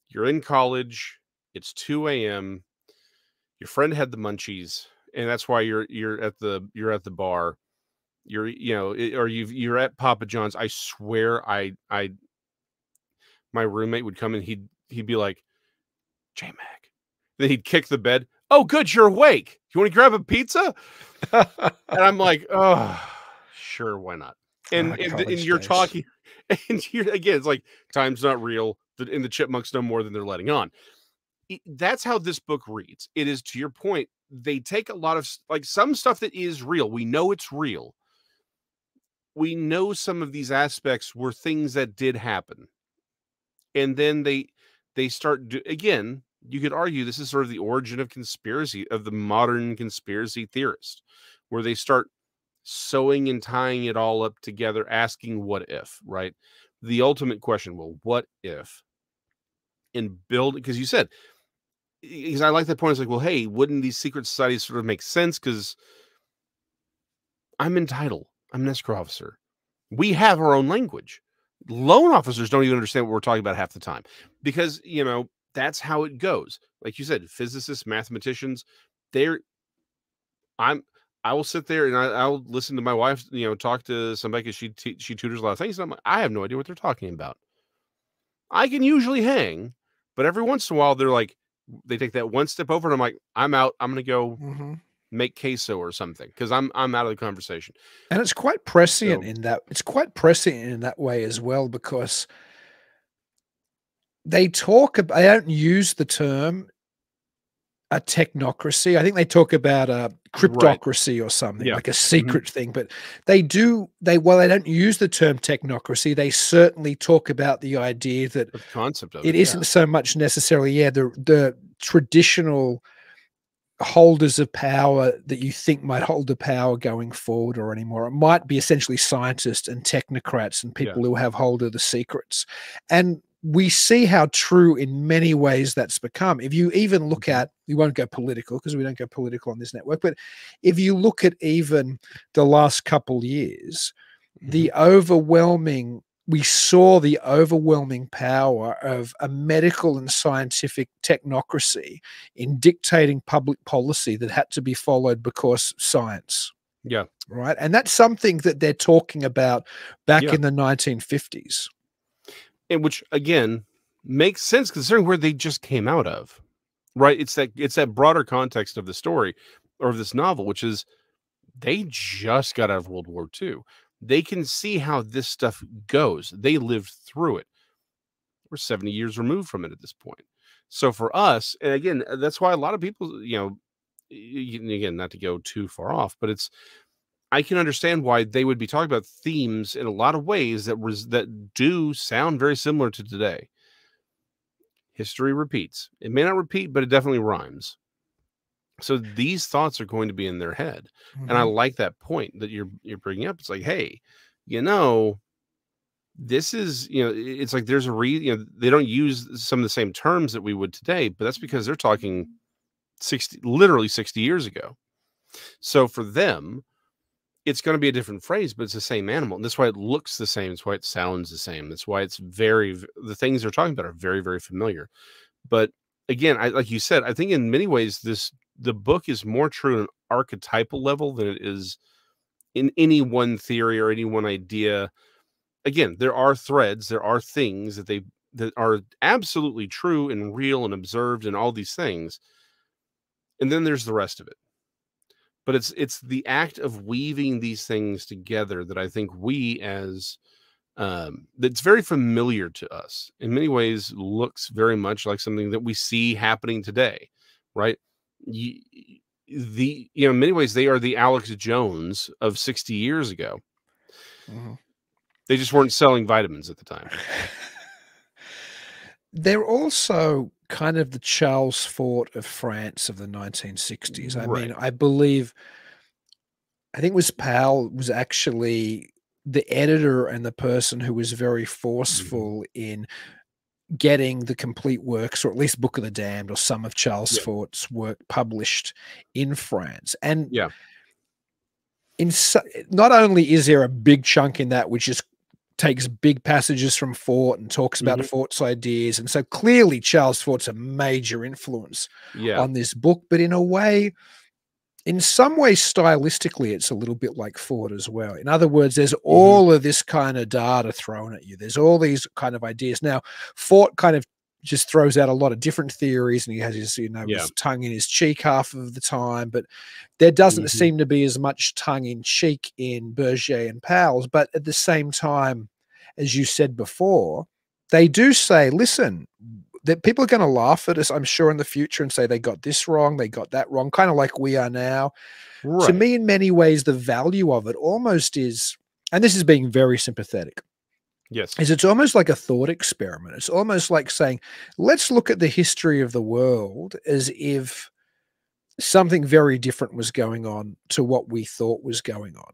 you're in college, it's 2 a.m. Your friend had the munchies, and that's why you're you're at the you're at the bar. You're you know, or you've you're at Papa John's. I swear, I I my roommate would come and he'd he'd be like, J Mac. Then he'd kick the bed oh, good, you're awake. You want to grab a pizza? and I'm like, oh, sure, why not? And, ah, and, and, you're days. talking, and you're again, it's like time's not real, and the chipmunks know more than they're letting on. That's how this book reads. It is to your point, they take a lot of like some stuff that is real. We know it's real. We know some of these aspects were things that did happen. And then they they start do, again you could argue this is sort of the origin of conspiracy of the modern conspiracy theorist where they start sewing and tying it all up together asking what if right the ultimate question well what if and build because you said because i like that point it's like well hey wouldn't these secret societies sort of make sense because i'm entitled i'm an escrow officer we have our own language loan officers don't even understand what we're talking about half the time because you know that's how it goes. Like you said, physicists, mathematicians, they're I'm I will sit there and I, will listen to my wife, you know, talk to somebody because she she tutors a lot of things. And I'm like, I have no idea what they're talking about. I can usually hang, but every once in a while they're like, they take that one step over, and I'm like, I'm out. I'm gonna go mm-hmm. make queso or something because I'm I'm out of the conversation. And it's quite prescient so, in that it's quite prescient in that way as well because they talk about, they don't use the term a technocracy. I think they talk about a cryptocracy right. or something, yeah. like a secret mm-hmm. thing. But they do they well, they don't use the term technocracy. They certainly talk about the idea that the concept of it, it isn't yeah. so much necessarily, yeah, the the traditional holders of power that you think might hold the power going forward or anymore. It might be essentially scientists and technocrats and people yeah. who have hold of the secrets. And we see how true in many ways that's become. If you even look mm-hmm. at, we won't go political because we don't go political on this network, but if you look at even the last couple years, mm-hmm. the overwhelming, we saw the overwhelming power of a medical and scientific technocracy in dictating public policy that had to be followed because science. Yeah. Right. And that's something that they're talking about back yeah. in the 1950s and which again makes sense considering where they just came out of right? It's that it's that broader context of the story or of this novel which is they just got out of world war ii they can see how this stuff goes. They lived through it. We're 70 years removed from it at this point. So for us and again that's why a lot of people you know again not to go too far off but it's I can understand why they would be talking about themes in a lot of ways that was that do sound very similar to today. History repeats. It may not repeat, but it definitely rhymes. So these thoughts are going to be in their head, mm-hmm. and I mm-hmm. like that point that you're you're bringing up. It's like, hey, you know, this is you know, it's like there's a re you know they don't use some of the same terms that we would today, but that's because they're talking sixty, literally sixty years ago. So for them, it's going to be a different phrase, but it's the same animal. And that's why it looks the same. That's why it sounds the same. That's why it's very, the things they're talking about are very, very familiar. But again, I, like you said, I think in many ways, this, the book is more true on an archetypal level than it is in any one theory or any one idea. Again, there are threads, there are things that they, that are absolutely true and real and observed and all these things. And then there's the rest of it but it's it's the act of weaving these things together that I think we as um, that's very familiar to us in many ways looks very much like something that we see happening today, right? You, the you know in many ways they are the Alex Jones of 60 years ago. Mm-hmm. They just weren't selling vitamins at the time. They're also kind of the Charles Fort of France of the 1960s. I right. mean, I believe, I think it was Pauwels was actually the editor and the person who was very mm-hmm. forceful in getting the complete works, or at least Book of the Damned, or some of Charles yeah. Fort's work published in France. And yeah. In not only is there a big chunk in that which is takes big passages from Fort and talks about mm-hmm. Fort's ideas. And so clearly Charles Fort's a major influence yeah. on this book, but in a way, in some ways, stylistically, it's a little bit like Fort as well. In other words, there's mm-hmm. all of this kind of data thrown at you. There's all these kind of ideas. Now, Fort kind of just throws out a lot of different theories and he has his you know yeah. his tongue in his cheek half of the time but there doesn't mm-hmm. seem to be as much tongue in cheek in Bergier and Pauwels' but at the same time as you said before, they do say, listen, that people are going to laugh at us, I'm sure, in the future and say they got this wrong, they got that wrong, kind of like we are now. Right. To me, in many ways, the value of it almost is, and this is being very sympathetic. Yes. Is it's almost like a thought experiment. It's almost like saying, let's look at the history of the world as if something very different was going on to what we thought was going on.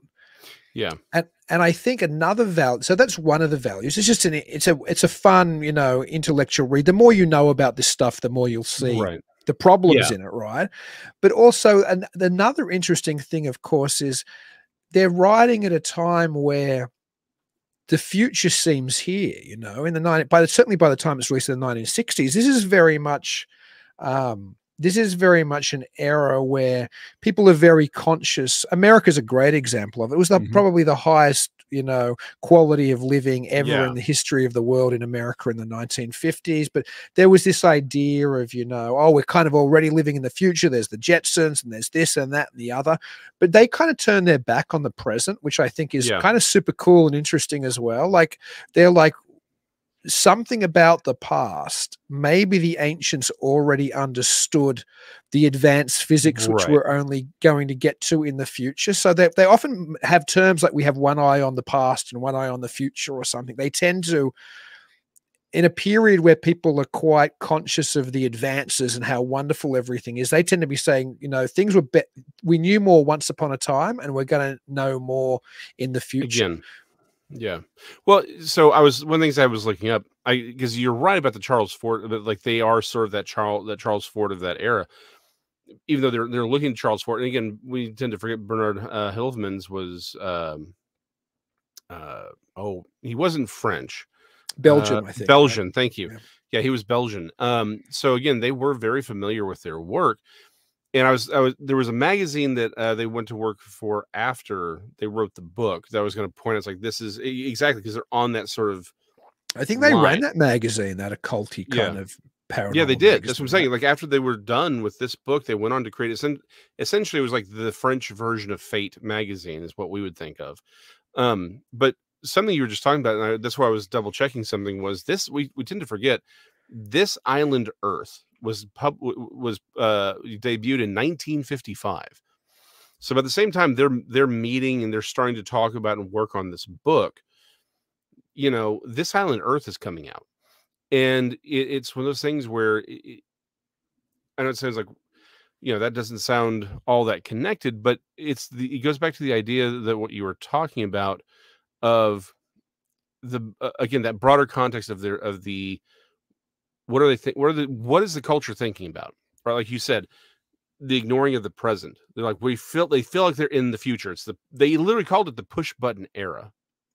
Yeah. And and I think another value so that's one of the values. It's just an it's a it's a fun, you know, intellectual read. The more you know about this stuff, the more you'll see right. the problems yeah. in it, right? But also an, another interesting thing, of course, is they're writing at a time where the future seems here, you know, in the 90, by the, certainly by the time it's released in the 1960s, this is very much um, this is very much an era where people are very conscious. America's a great example of it. It was the, mm-hmm. probably the highest, you know, quality of living ever yeah. in the history of the world in America in the 1950s. But there was this idea of, you know, oh, we're kind of already living in the future. There's the Jetsons and there's this and that and the other. But they kind of turn their back on the present, which I think is yeah. kind of super cool and interesting as well. Like they're like, something about the past, maybe the ancients already understood the advanced physics, which Right. we're only going to get to in the future. So they, they often have terms like we have one eye on the past and one eye on the future or something. They tend to, in a period where people are quite conscious of the advances and how wonderful everything is, they tend to be saying, you know, things were, be- we knew more once upon a time and we're going to know more in the future. Again. Yeah. Well, so I was one of the things I was looking up. I because you're right about the Charles Fort, but like they are sort of that Charles that Charles Fort of that era. Even though they're they're looking at Charles Fort, and again, we tend to forget Bernard uh, Heuvelmans was um uh oh he wasn't French. Belgian, Uh, I think. right? Belgian, thank you. Yeah. Yeah. he was Belgian. Um, so again, they were very familiar with their work. And I was, I was, there was a magazine that uh, they went to work for after they wrote the book that I was going to point. out, It's like this is exactly because they're on that sort of. I think they line. ran that magazine, that occulty Yeah. kind of paranormal. yeah, they did. That's what I'm saying. Like after they were done with this book, they went on to create. essen- Essentially, it was like the French version of Fate magazine, is what we would think of. Um, but something you were just talking about, and I, that's why I was double checking something. Was this we we tend to forget this island Earth was pub was uh debuted in 1955. So by the same time they're they're meeting and they're starting to talk about and work on this book, you know, this island Earth is coming out, and it, it's one of those things where it, I know it sounds like you know that doesn't sound all that connected, but it's the it goes back to the idea that what you were talking about of the uh, again that broader context of their of the what are they think what are the what is the culture thinking about? Right like you said the ignoring of the present. They're like we feel they feel like they're in the future. It's the they literally called it the push button era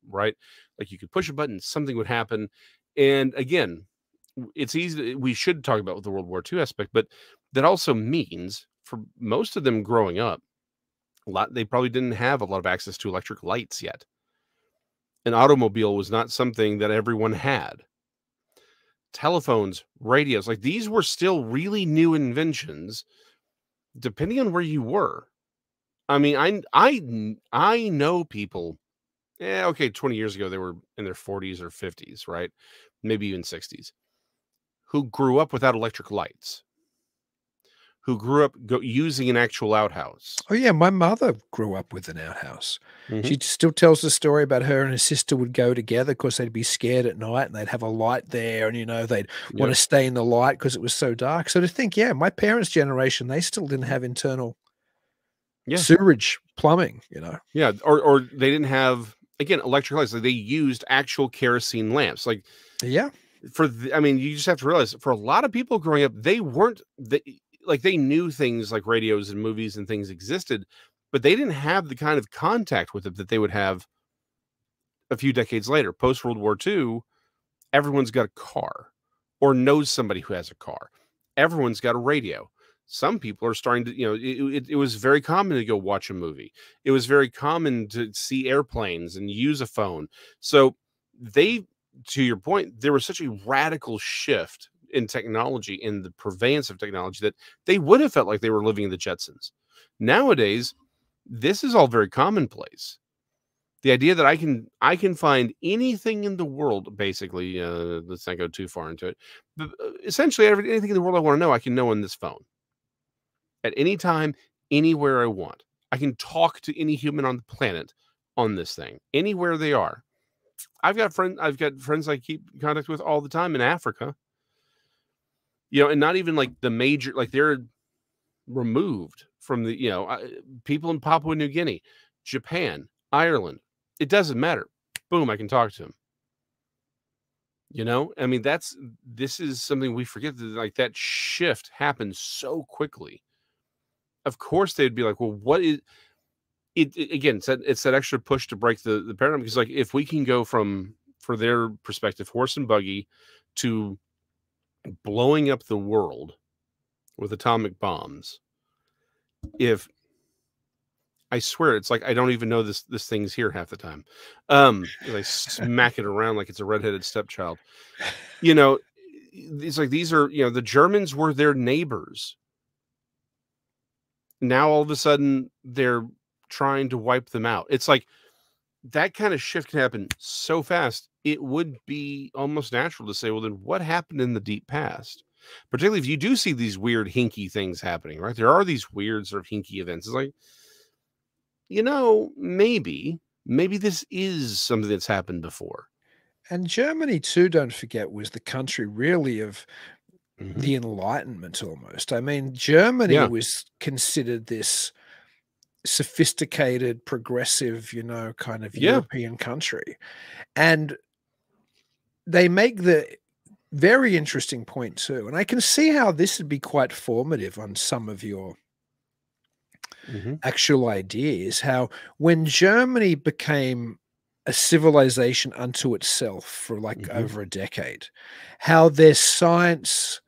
right? Like you could push a button something would happen. And again it's easy we should talk about the world war ii aspect but that also means for most of them growing up a lot they probably didn't have a lot of access to electric lights yet. An automobile was not something that everyone had telephones radios like these were still really new inventions depending on where you were. I mean i i i know people yeah okay 20 years ago they were in their 40s or 50s right? Maybe even 60s who grew up without electric lights who grew up go, using an actual outhouse Oh yeah, my mother grew up with an outhouse. Mhm. She still tells the story about her and her sister would go together because they'd be scared at night and they'd have a light there and you know they'd want to stay in the light because it was so dark. So to think, yeah, my parents' generation they still didn't have internal Yeah. sewerage plumbing. You know, Yeah, or or they didn't have again electric lights. Like they used actual kerosene lamps. Like yeah, for the, I mean, you just have to realize for a lot of people growing up, they weren't they, like they knew things like radios and movies and things existed, but they didn't have the kind of contact with it that they would have a few decades later, post World War II. Everyone's got a car or knows somebody who has a car. Everyone's got a radio. Some people are starting to, you know, it, it, it was very common to go watch a movie. It was very common to see airplanes and use a phone. So they, to your point, there was such a radical shift in technology, in the purveyance of technology, that they would have felt like they were living in the Jetsons. Nowadays, this is all very commonplace. The idea that I can I can find anything in the world, basically, uh, let's not go too far into it, but uh, essentially every, anything in the world I want to know, I can know on this phone at any time, anywhere I want. I can talk to any human on the planet on this thing, anywhere they are. I've got friends. I've got friends I keep contact with all the time in Africa. You know, and not even like the major, like they're removed from the, you know, people in Papua New Guinea, Japan, Ireland. It doesn't matter. Boom, I can talk to them. You know, I mean, that's this is something we forget that like that shift happens so quickly. Of course, they'd be like, well, what is it, it- again? It's that it's that extra push to break the the paradigm because like if we can go from for their perspective, horse and buggy, to blowing up the world with atomic bombs. If I swear it's like I don't even know this this thing's here half the time. Um they smack it around like it's a redheaded stepchild. You know, it's like these are, you know, the Germans were their neighbors. Now all of a sudden they're trying to wipe them out. It's like that kind of shift can happen so fast it would be almost natural to say, well, then what happened in the deep past? Particularly if you do see these weird hinky things happening, right? There are these weird sort of hinky events. It's like, you know, maybe, maybe this is something that's happened before. And Germany, too, don't forget, was the country really of Mhm. the Enlightenment almost. I mean, Germany Yeah. was considered this sophisticated, progressive, you know, kind of Yeah. European country. And they make the very interesting point, too. And I can see how this would be quite formative on some of your Mhm. actual ideas. How when Germany became a civilization unto itself for like Mhm. over a decade, how their science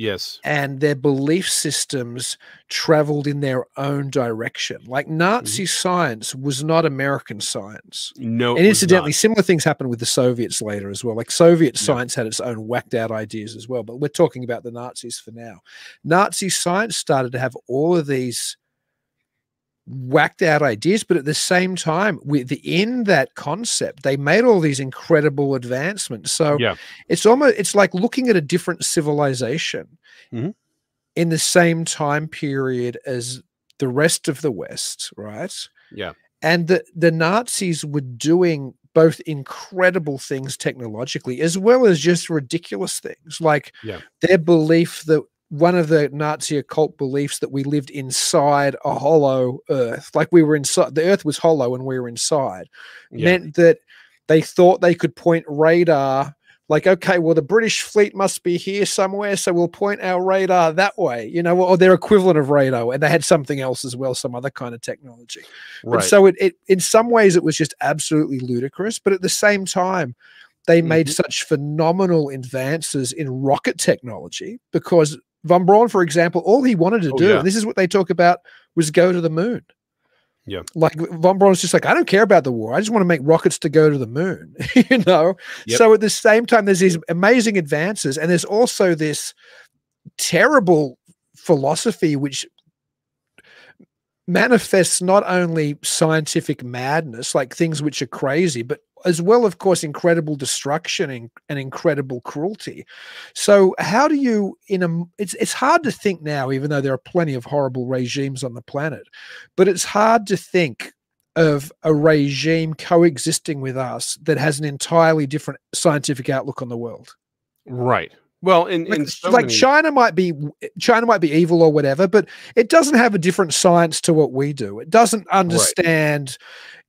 Yes. and their belief systems traveled in their own direction. Like Nazi science was not American science. No. And incidentally, similar things happened with the Soviets later as well. Like Soviet Yeah. science had its own whacked out ideas as well. But we're talking about the Nazis for now. Nazi science started to have all of these whacked out ideas, but at the same time, within that concept, they made all these incredible advancements. So Yeah. it's almost it's like looking at a different civilization Mhm. in the same time period as the rest of the West, right? Yeah. And the, the Nazis were doing both incredible things technologically as well as just ridiculous things. Like Yeah. their belief that one of the Nazi occult beliefs that we lived inside a hollow earth, like we were inside the earth was hollow and we were inside, Yeah. meant that they thought they could point radar like okay well the british fleet must be here somewhere so we'll point our radar that way you know or their equivalent of radar and they had something else as well some other kind of technology Right. and so it, it in some ways it was just absolutely ludicrous but at the same time they made Mhm. such phenomenal advances in rocket technology because von braun for example all he wanted to Oh, do yeah. and this is what they talk about was go to the moon Yeah. like von braun's just like i don't care about the war i just want to make rockets to go to the moon you know Yep. so at the same time there's these amazing advances and there's also this terrible philosophy which manifests not only scientific madness, like things which are crazy, but as well, of course, incredible destruction and, and incredible cruelty. So, how do you, in a, it's it's hard to think now, even though there are plenty of horrible regimes on the planet, but it's hard to think of a regime coexisting with us that has an entirely different scientific outlook on the world right. Well, in, like, in so like many- China might be China might be evil or whatever, but it doesn't have a different science to what we do. It doesn't understand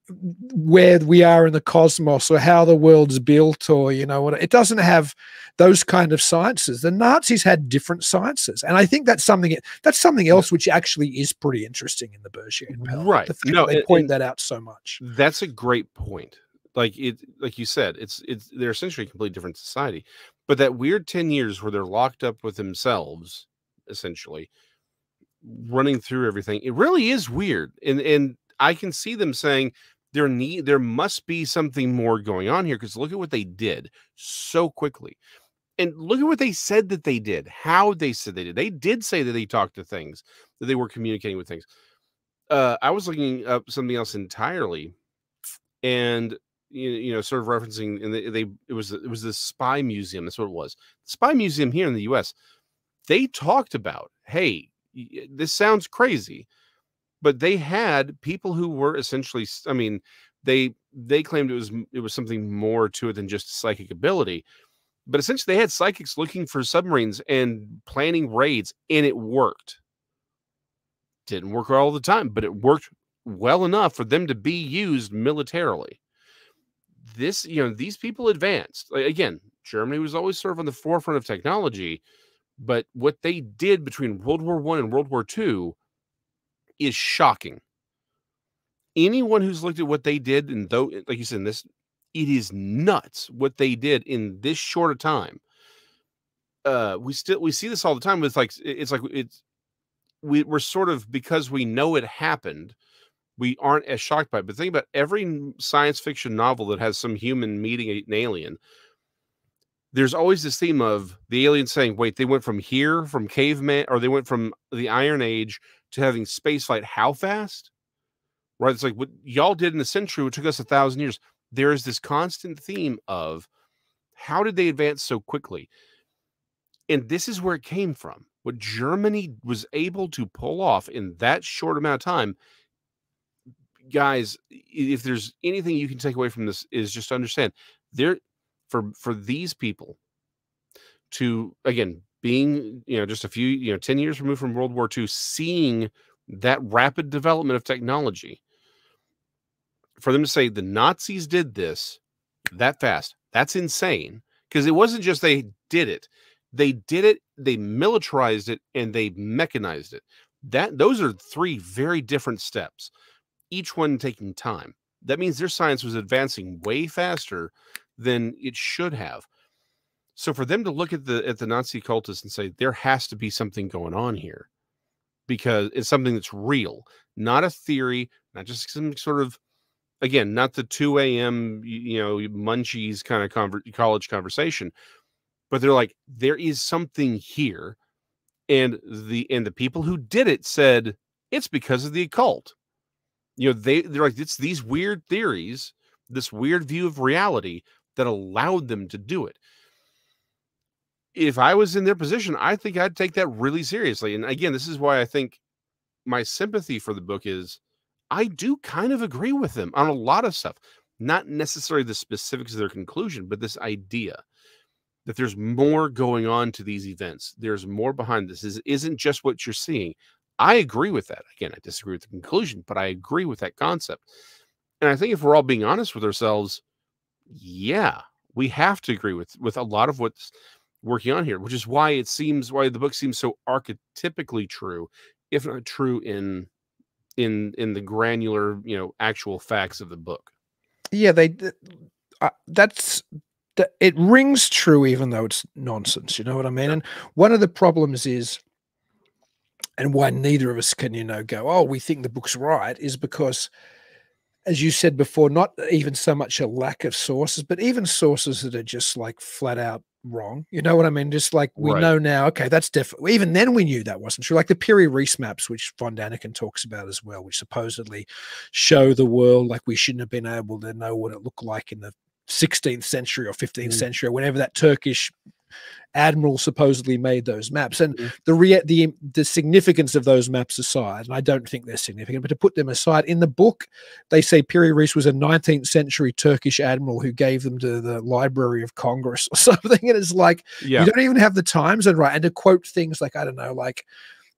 where we are in the cosmos or how the world's built or you know what it doesn't have those kind of sciences. The Nazis had different sciences, and I think that's something that's something else which actually is pretty interesting in the Bergian Power. Right. No, they and- point and- that out so much. That's a great point. Like it, like you said, it's it's they're essentially a completely different society. But that weird ten years where they're locked up with themselves, essentially, running through everything, it really is weird. And and I can see them saying there need there must be something more going on here because look at what they did so quickly. And look at what they said that they did, how they said they did. They did say that they talked to things, that they were communicating with things. Uh, I was looking up something else entirely, and you, you know, sort of referencing, and they, they it was it was the spy museum. That's what it was. The spy museum here in the U.S. They talked about, hey, this sounds crazy, but they had people who were essentially i mean, they they claimed it was it was something more to it than just psychic ability, but essentially they had psychics looking for submarines and planning raids, and it worked. Didn't work all the time, but it worked well enough for them to be used militarily. This, you know, these people advanced. Like, again, Germany was always sort of on the forefront of technology, but what they did between World War One and World War Two is shocking. Anyone who's looked at what they did, and though, like you said, in this, it is nuts what they did in this short a time. Uh, we still we see this all the time. It's like, it's like it's we we're sort of because we know it happened, we aren't as shocked by it. But think about every science fiction novel that has some human meeting an alien. There's always this theme of the alien saying, "Wait, they went from here, from caveman, or they went from the Iron Age to having space flight. How fast?" Right? It's like what y'all did in a century, which took us a thousand years. there is this constant theme of how did they advance so quickly? And this is where it came from. What Germany was able to pull off in that short amount of time, guys, if there's anything you can take away from this, is just understand there for for these people to again being you know just a few you know 10 years removed from world war ii seeing that rapid development of technology for them to say the nazis did this that fast that's insane because it wasn't just they did it they did it they militarized it and they mechanized it. That those are three very different steps each one taking time. That means their science was advancing way faster than it should have so for them to look at the at the Nazi cultists and say there has to be something going on here because it's something that's real, not a theory, not just some sort of again, not the 2 a.m. you know munchies kind of conver- college conversation, but they're like there is something here, and the and the people who did it said it's because of the occult. You know they they're like it's these weird theories, this weird view of reality that allowed them to do it if I was in their position, I think I'd take that really seriously. And again, this is why I think my sympathy for the book is I do kind of agree with them on a lot of stuff, not necessarily the specifics of their conclusion, but this idea that there's more going on to these events. There's more behind this. This isn't just what you're seeing. I agree with that. Again, I disagree with the conclusion, but I agree with that concept. And I think if we're all being honest with ourselves, yeah, we have to agree with with a lot of what's working on here, which is why it seems why the book seems so archetypically true, if not true in in in the granular, you know, actual facts of the book. Yeah, they uh, that's that it rings true even though it's nonsense. You know what I mean? And one of the problems is and why neither of us can, you know, go, oh, we think the book's right, is because as you said before, not even so much a lack of sources, but even sources that are just like flat out wrong. You know what I mean? Just like we right. know now, okay, that's definitely even then we knew that wasn't true. Like the Piri Reis maps, which von Daniken talks about as well, which supposedly show the world like we shouldn't have been able to know what it looked like in the 16th century or 15th mm. century or whenever that Turkish admiral supposedly made those maps and mm. the the the significance of those maps aside and i don't think they're significant but to put them aside in the book they say piri reis was a 19th century turkish admiral who gave them to the library of congress or something and it's like yeah. you don't even have the times and right and to quote things like i don't know like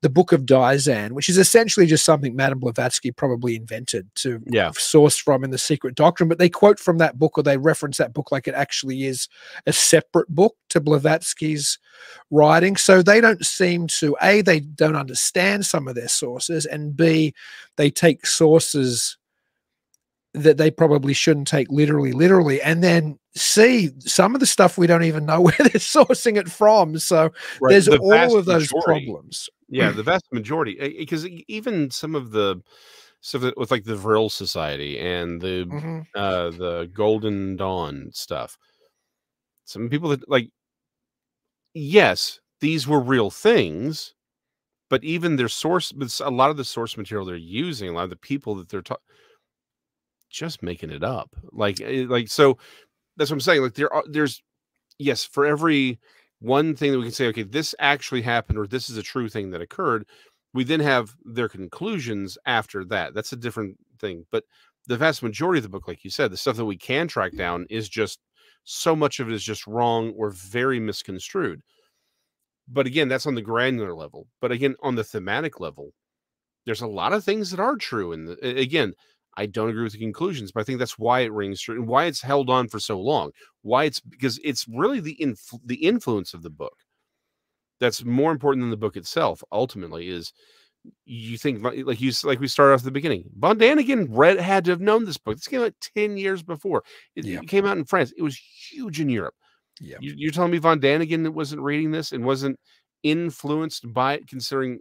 the Book of Dzyan, which is essentially just something Madame Blavatsky probably invented to yeah. source from in the Secret Doctrine. But they quote from that book or they reference that book like it actually is a separate book to Blavatsky's writing. So they don't seem to, A, they don't understand some of their sources, and B, they take sources that they probably shouldn't take literally, literally. And then see some of the stuff we don't even know where they're sourcing it from. So right. there's the all of those majority. problems. Yeah, the vast majority, because even some of the stuff with like the Vril Society and the mm-hmm. uh the Golden Dawn stuff. Some people that like, yes, these were real things, but even their source, but a lot of the source material they're using, a lot of the people that they're talking just making it up. Like, eh, like so. That's what I'm saying. Like, there are there's yes for every one thing that we can say, okay, this actually happened, or this is a true thing that occurred. We then have their conclusions after that. That's a different thing. But the vast majority of the book, like you said, the stuff that we can track down is just so much of it is just wrong or very misconstrued. But again, that's on the granular level. But again, on the thematic level, there's a lot of things that are true. And again, I don't agree with the conclusions, but I think that's why it rings true and why it's held on for so long. Why it's because it's really the inf- the influence of the book that's more important than the book itself. Ultimately, is you think like you like we started off at the beginning. Von Daniken read had to have known this book. This came out ten years before. It, yeah. it came out in France. It was huge in Europe. Yeah, you, are telling me Von Daniken wasn't reading this and wasn't influenced by it, considering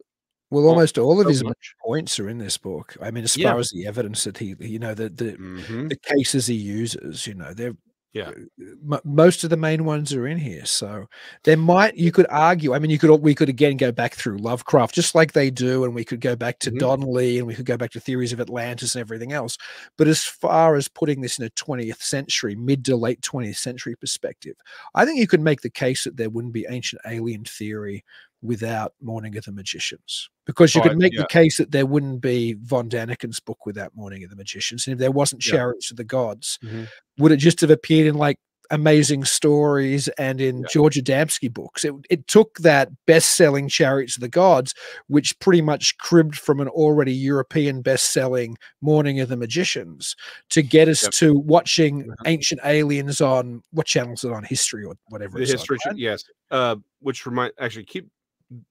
well, almost all of so his much. points are in this book. I mean, as yeah. far as the evidence that he, you know, the the, mm-hmm. the cases he uses, you know, they're Yeah. M- most of the main ones are in here. So there might, you could argue, I mean, you could, we could again go back through Lovecraft, just like they do, and we could go back to Mhm. Donnelly and we could go back to theories of Atlantis and everything else. But as far as putting this in a 20th century, mid to late 20th century perspective, I think you could make the case that there wouldn't be ancient alien theory without Morning of the Magicians. Because you I- could make yeah. the case that there wouldn't be von Daniken's book without Morning of the Magicians. And if there wasn't Yeah. Chariots of the Gods, Mhm. would it just have appeared in like amazing stories and in Yeah. George Adamski books? It, it took that best selling Chariots of the Gods, which pretty much cribbed from an already European best selling Morning of the Magicians, to get us Yep. to watching Mhm. Ancient Aliens on what channel is it on? History or whatever. The it's on, history, right? yes. Uh, which remind actually keep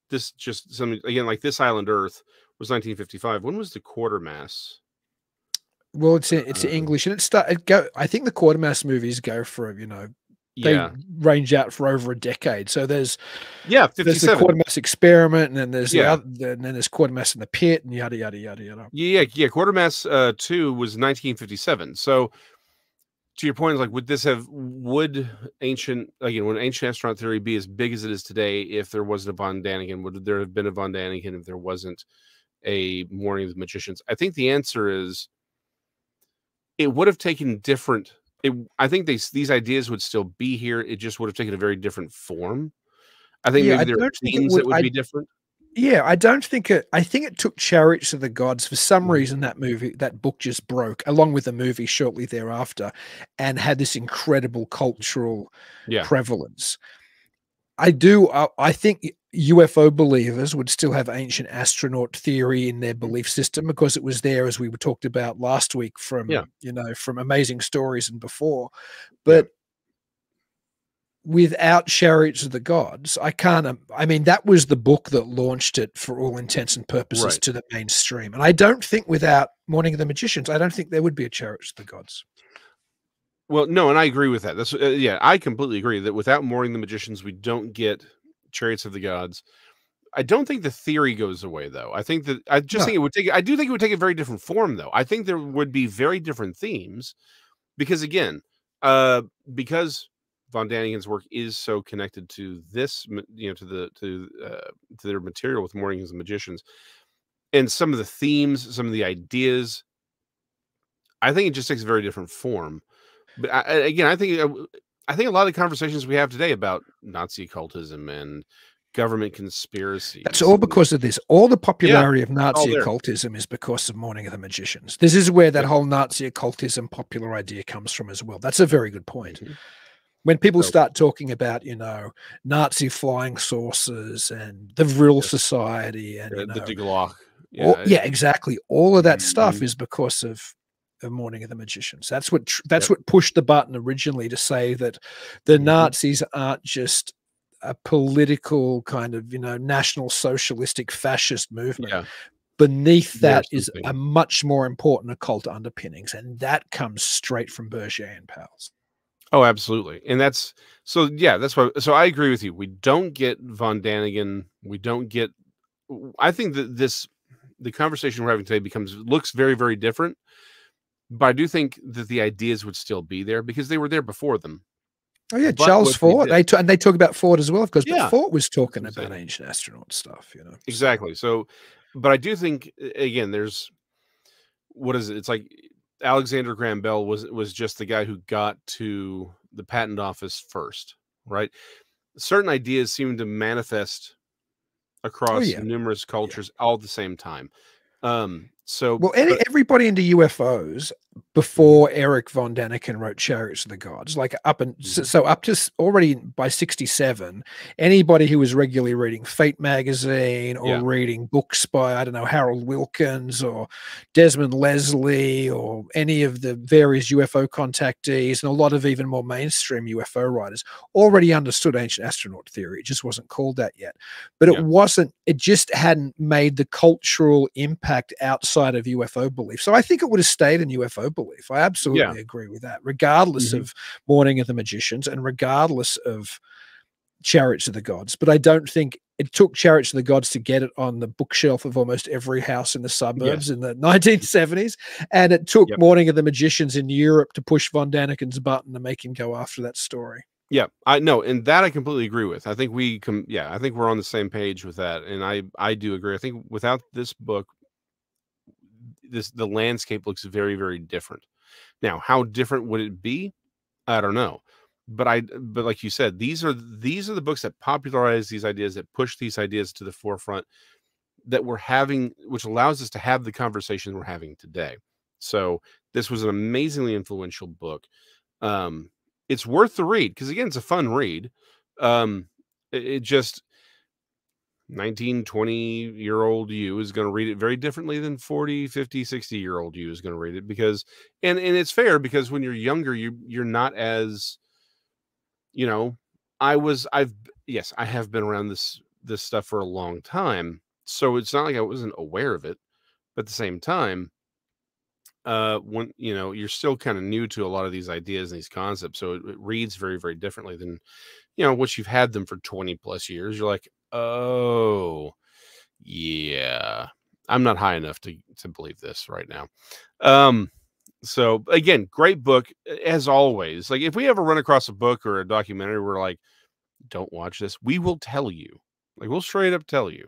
this just some again like this island Earth was 1955. When was the Quatermass? Well, it's in, it's Uh, English and it start it go. I think the Quatermass movies go for you know they Yeah, range out for over a decade. So there's yeah, there's the Quatermass experiment, and then there's Yeah. the other, and then there's Quatermass in the pit, and yada yada yada yada. Yeah, yeah, yeah. Quatermass uh, two was 1957. So to your point, is like would this have would ancient again would ancient astronaut theory be as big as it is today if there wasn't a Von Daniken? Would there have been a Von Daniken if there wasn't a Morning of the Magicians? I think the answer is it would have taken different. It, I think these these ideas would still be here. It just would have taken a very different form. I think Yeah, I maybe there are don't think it themes would- that would I- be different. Yeah, I don't think it. I think it took Chariots of the Gods for some Mhm. reason. That movie, that book, just broke along with the movie shortly thereafter, and had this incredible cultural Yeah, prevalence. I do. Uh, I think UFO believers would still have ancient astronaut theory in their belief system because it was there, as we were talked about last week, from Yeah. you know from amazing stories and before. But without Chariots of the Gods, I can't. um, I mean, that was the book that launched it for all intents and purposes Right. to the mainstream. And I don't think without Morning of the Magicians, I don't think there would be a Chariots of the Gods. Well, no, and I agree with that. That's uh, yeah, I completely agree that without Morning of the Magicians, we don't get Chariots of the Gods. I don't think the theory goes away though. I think that I just No. think it would take. I do think it would take a very different form though. I think there would be very different themes because again, uh, because Von Daniken's work is so connected to this, you know, to the to uh, to their material with Morning of the Magicians, and some of the themes, some of the ideas. I think it just takes a very different form. But I, again, I think uh, I think a lot of the conversations we have today about Nazi occultism and government conspiracies. That's all because of this. All the popularity of Nazi occultism is because of Morning of the Magicians. This is where that Yeah. whole Nazi occultism popular idea comes from as well. That's a very good point. Mhm. When people start talking about, you know, Nazi flying saucers and the Yes. Society and you know, the Die Glocke. all- Yeah, yeah, exactly. All of that stuff Mhm. is because of the Morning of the Magicians. That's what tr- that's Yep. what pushed the button originally to say that the Mhm. Nazis aren't just a political kind of you know national socialistic fascist movement. yeah, Beneath that There's is a much more important occult underpinnings, and that comes straight from Bergier and Pauwels. Oh, absolutely. And that's so yeah, that's why so I agree with you. We don't get Von Daniken. We don't get I think that this the conversation we're having today becomes looks very, very different. But I do think that the ideas would still be there because they were there before them. Oh yeah, But Charles they Fort. They, ta- and they talk about Fort as well, of course. But Yeah, Fort was talking about saying. ancient astronaut stuff. You know, Exactly. So but I do think again, there's what is it? It's like Alexander Graham Bell was was just the guy who got to the patent office first, right? Certain ideas seem to manifest across Oh, yeah. numerous cultures all at the same time. Um, so Well, any, everybody into UFOs before Eric von Daniken wrote Chariots of the Gods, like up and so, Mhm. so up to already by '67, anybody who was regularly reading Fate magazine or Yeah. reading books by I don't know Harold Wilkins or Desmond Leslie or any of the various UFO contactees and a lot of even more mainstream UFO writers already understood ancient astronaut theory. It just wasn't called that yet, but it Yeah. wasn't. It just hadn't made the cultural impact outside of UFO belief. So I think it would have stayed in UFO belief. I absolutely agree with that, regardless Mhm. of Morning of the Magicians and regardless of Chariots of the Gods. But I don't think it took Chariots of the Gods to get it on the bookshelf of almost every house in the suburbs in the 1970s. And it took Yep. Morning of the Magicians in Europe to push Von Daniken's button to make him go after that story. Yeah, I know, and that I completely agree with. I think we com- yeah, I think we're on the same page with that, and I I do agree. I think without this book, this the landscape looks very very different. Now, how different would it be? I don't know, but I but like you said, these are these are the books that popularize these ideas, that push these ideas to the forefront, that we're having, which allows us to have the conversation we're having today. So this was an amazingly influential book. Um, it's worth the read because again, it's a fun read. Um, it, it just 19, 20 year old you is going to read it very differently than 40, 50, 60 year old you is going to read it because and and it's fair because when you're younger, you you're not as you know, I was I've yes, I have been around this this stuff for a long time. So it's not like I wasn't aware of it, but at the same time, uh when you know you're still kind of new to a lot of these ideas and these concepts so it, it reads very very differently than you know once you've had them for 20 plus years you're like oh yeah. I'm not high enough to to believe this right now. Um so again great book as always like if we ever run across a book or a documentary we're like don't watch this. We will tell you. Like we'll straight up tell you.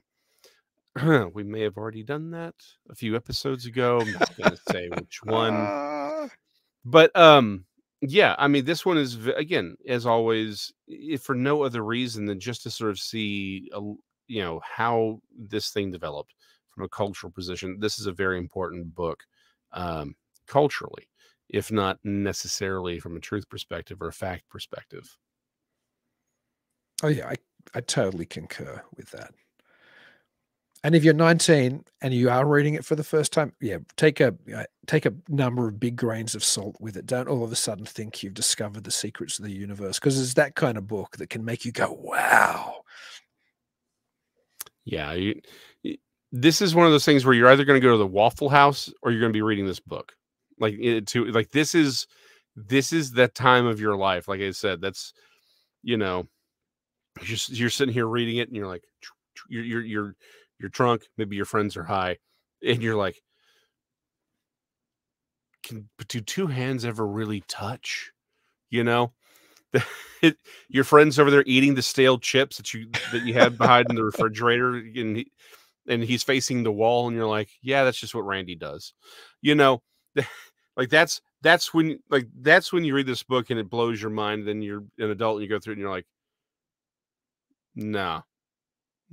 We may have already done that a few episodes ago. I'm not going to say which one, but um, yeah. I mean, this one is again, as always, for no other reason than just to sort of see, a you know, how this thing developed from a cultural position. This is a very important book, um, culturally, if not necessarily from a truth perspective or a fact perspective. Oh yeah, I, I totally concur with that. And if you're 19 and you are reading it for the first time, yeah, take a uh, take a number of big grains of salt with it. Don't all of a sudden think you've discovered the secrets of the universe because it's that kind of book that can make you go, "Wow." Yeah, you, this is one of those things where you're either going to go to the Waffle House or you're going to be reading this book. Like it, to like this is this is that time of your life. Like I said, that's you know, you're you're sitting here reading it and you're like, you're you're you're you're drunk. Maybe your friends are high, and you're like, can but do two hands ever really touch? You know. Your friends over there eating the stale chips that you that you had behind in the refrigerator and he, and he's facing the wall and you're like yeah that's just what randy does you know like that's that's when like that's when you read this book and it blows your mind then you're an adult and you go through it and you're like nah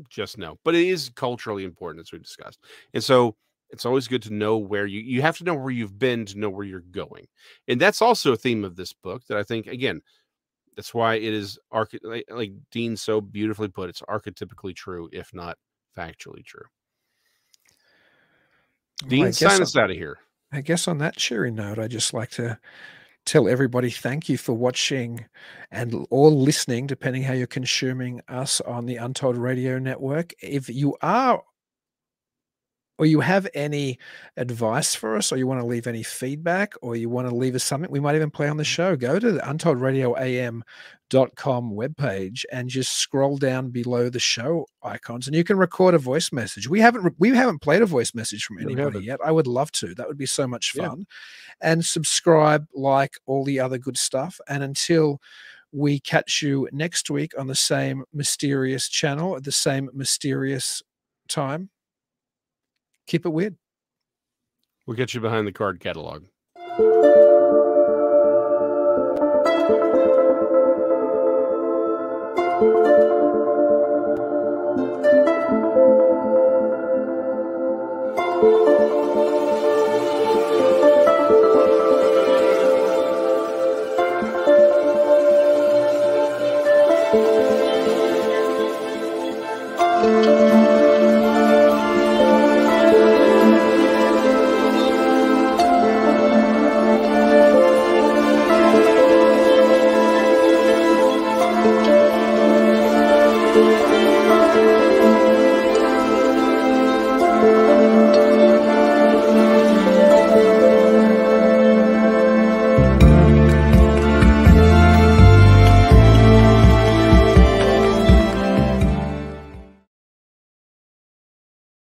just no but it is culturally important as we discussed and so it's always good to know where you you have to know where you've been to know where you're going and that's also a theme of this book that i think again that's why it is arch- like, like Dean so beautifully put. It's archetypically true, if not factually true. Well, Dean, guess sign us out of here. I guess on that cheery note, I just like to tell everybody thank you for watching and or listening, depending how you're consuming us on the Untold Radio Network. If you are or you have any advice for us, or you want to leave any feedback, or you want to leave us something we might even play on the mm-hmm. show, go to the untoldradioam.com webpage and just scroll down below the show icons and you can record a voice message. We haven't we haven't played a voice message from anybody yet. I would love to. That would be so much Yeah. fun. And subscribe, like all the other good stuff. And until we catch you next week on the same mysterious channel at the same mysterious time, keep it weird. We'll get you behind the card catalog.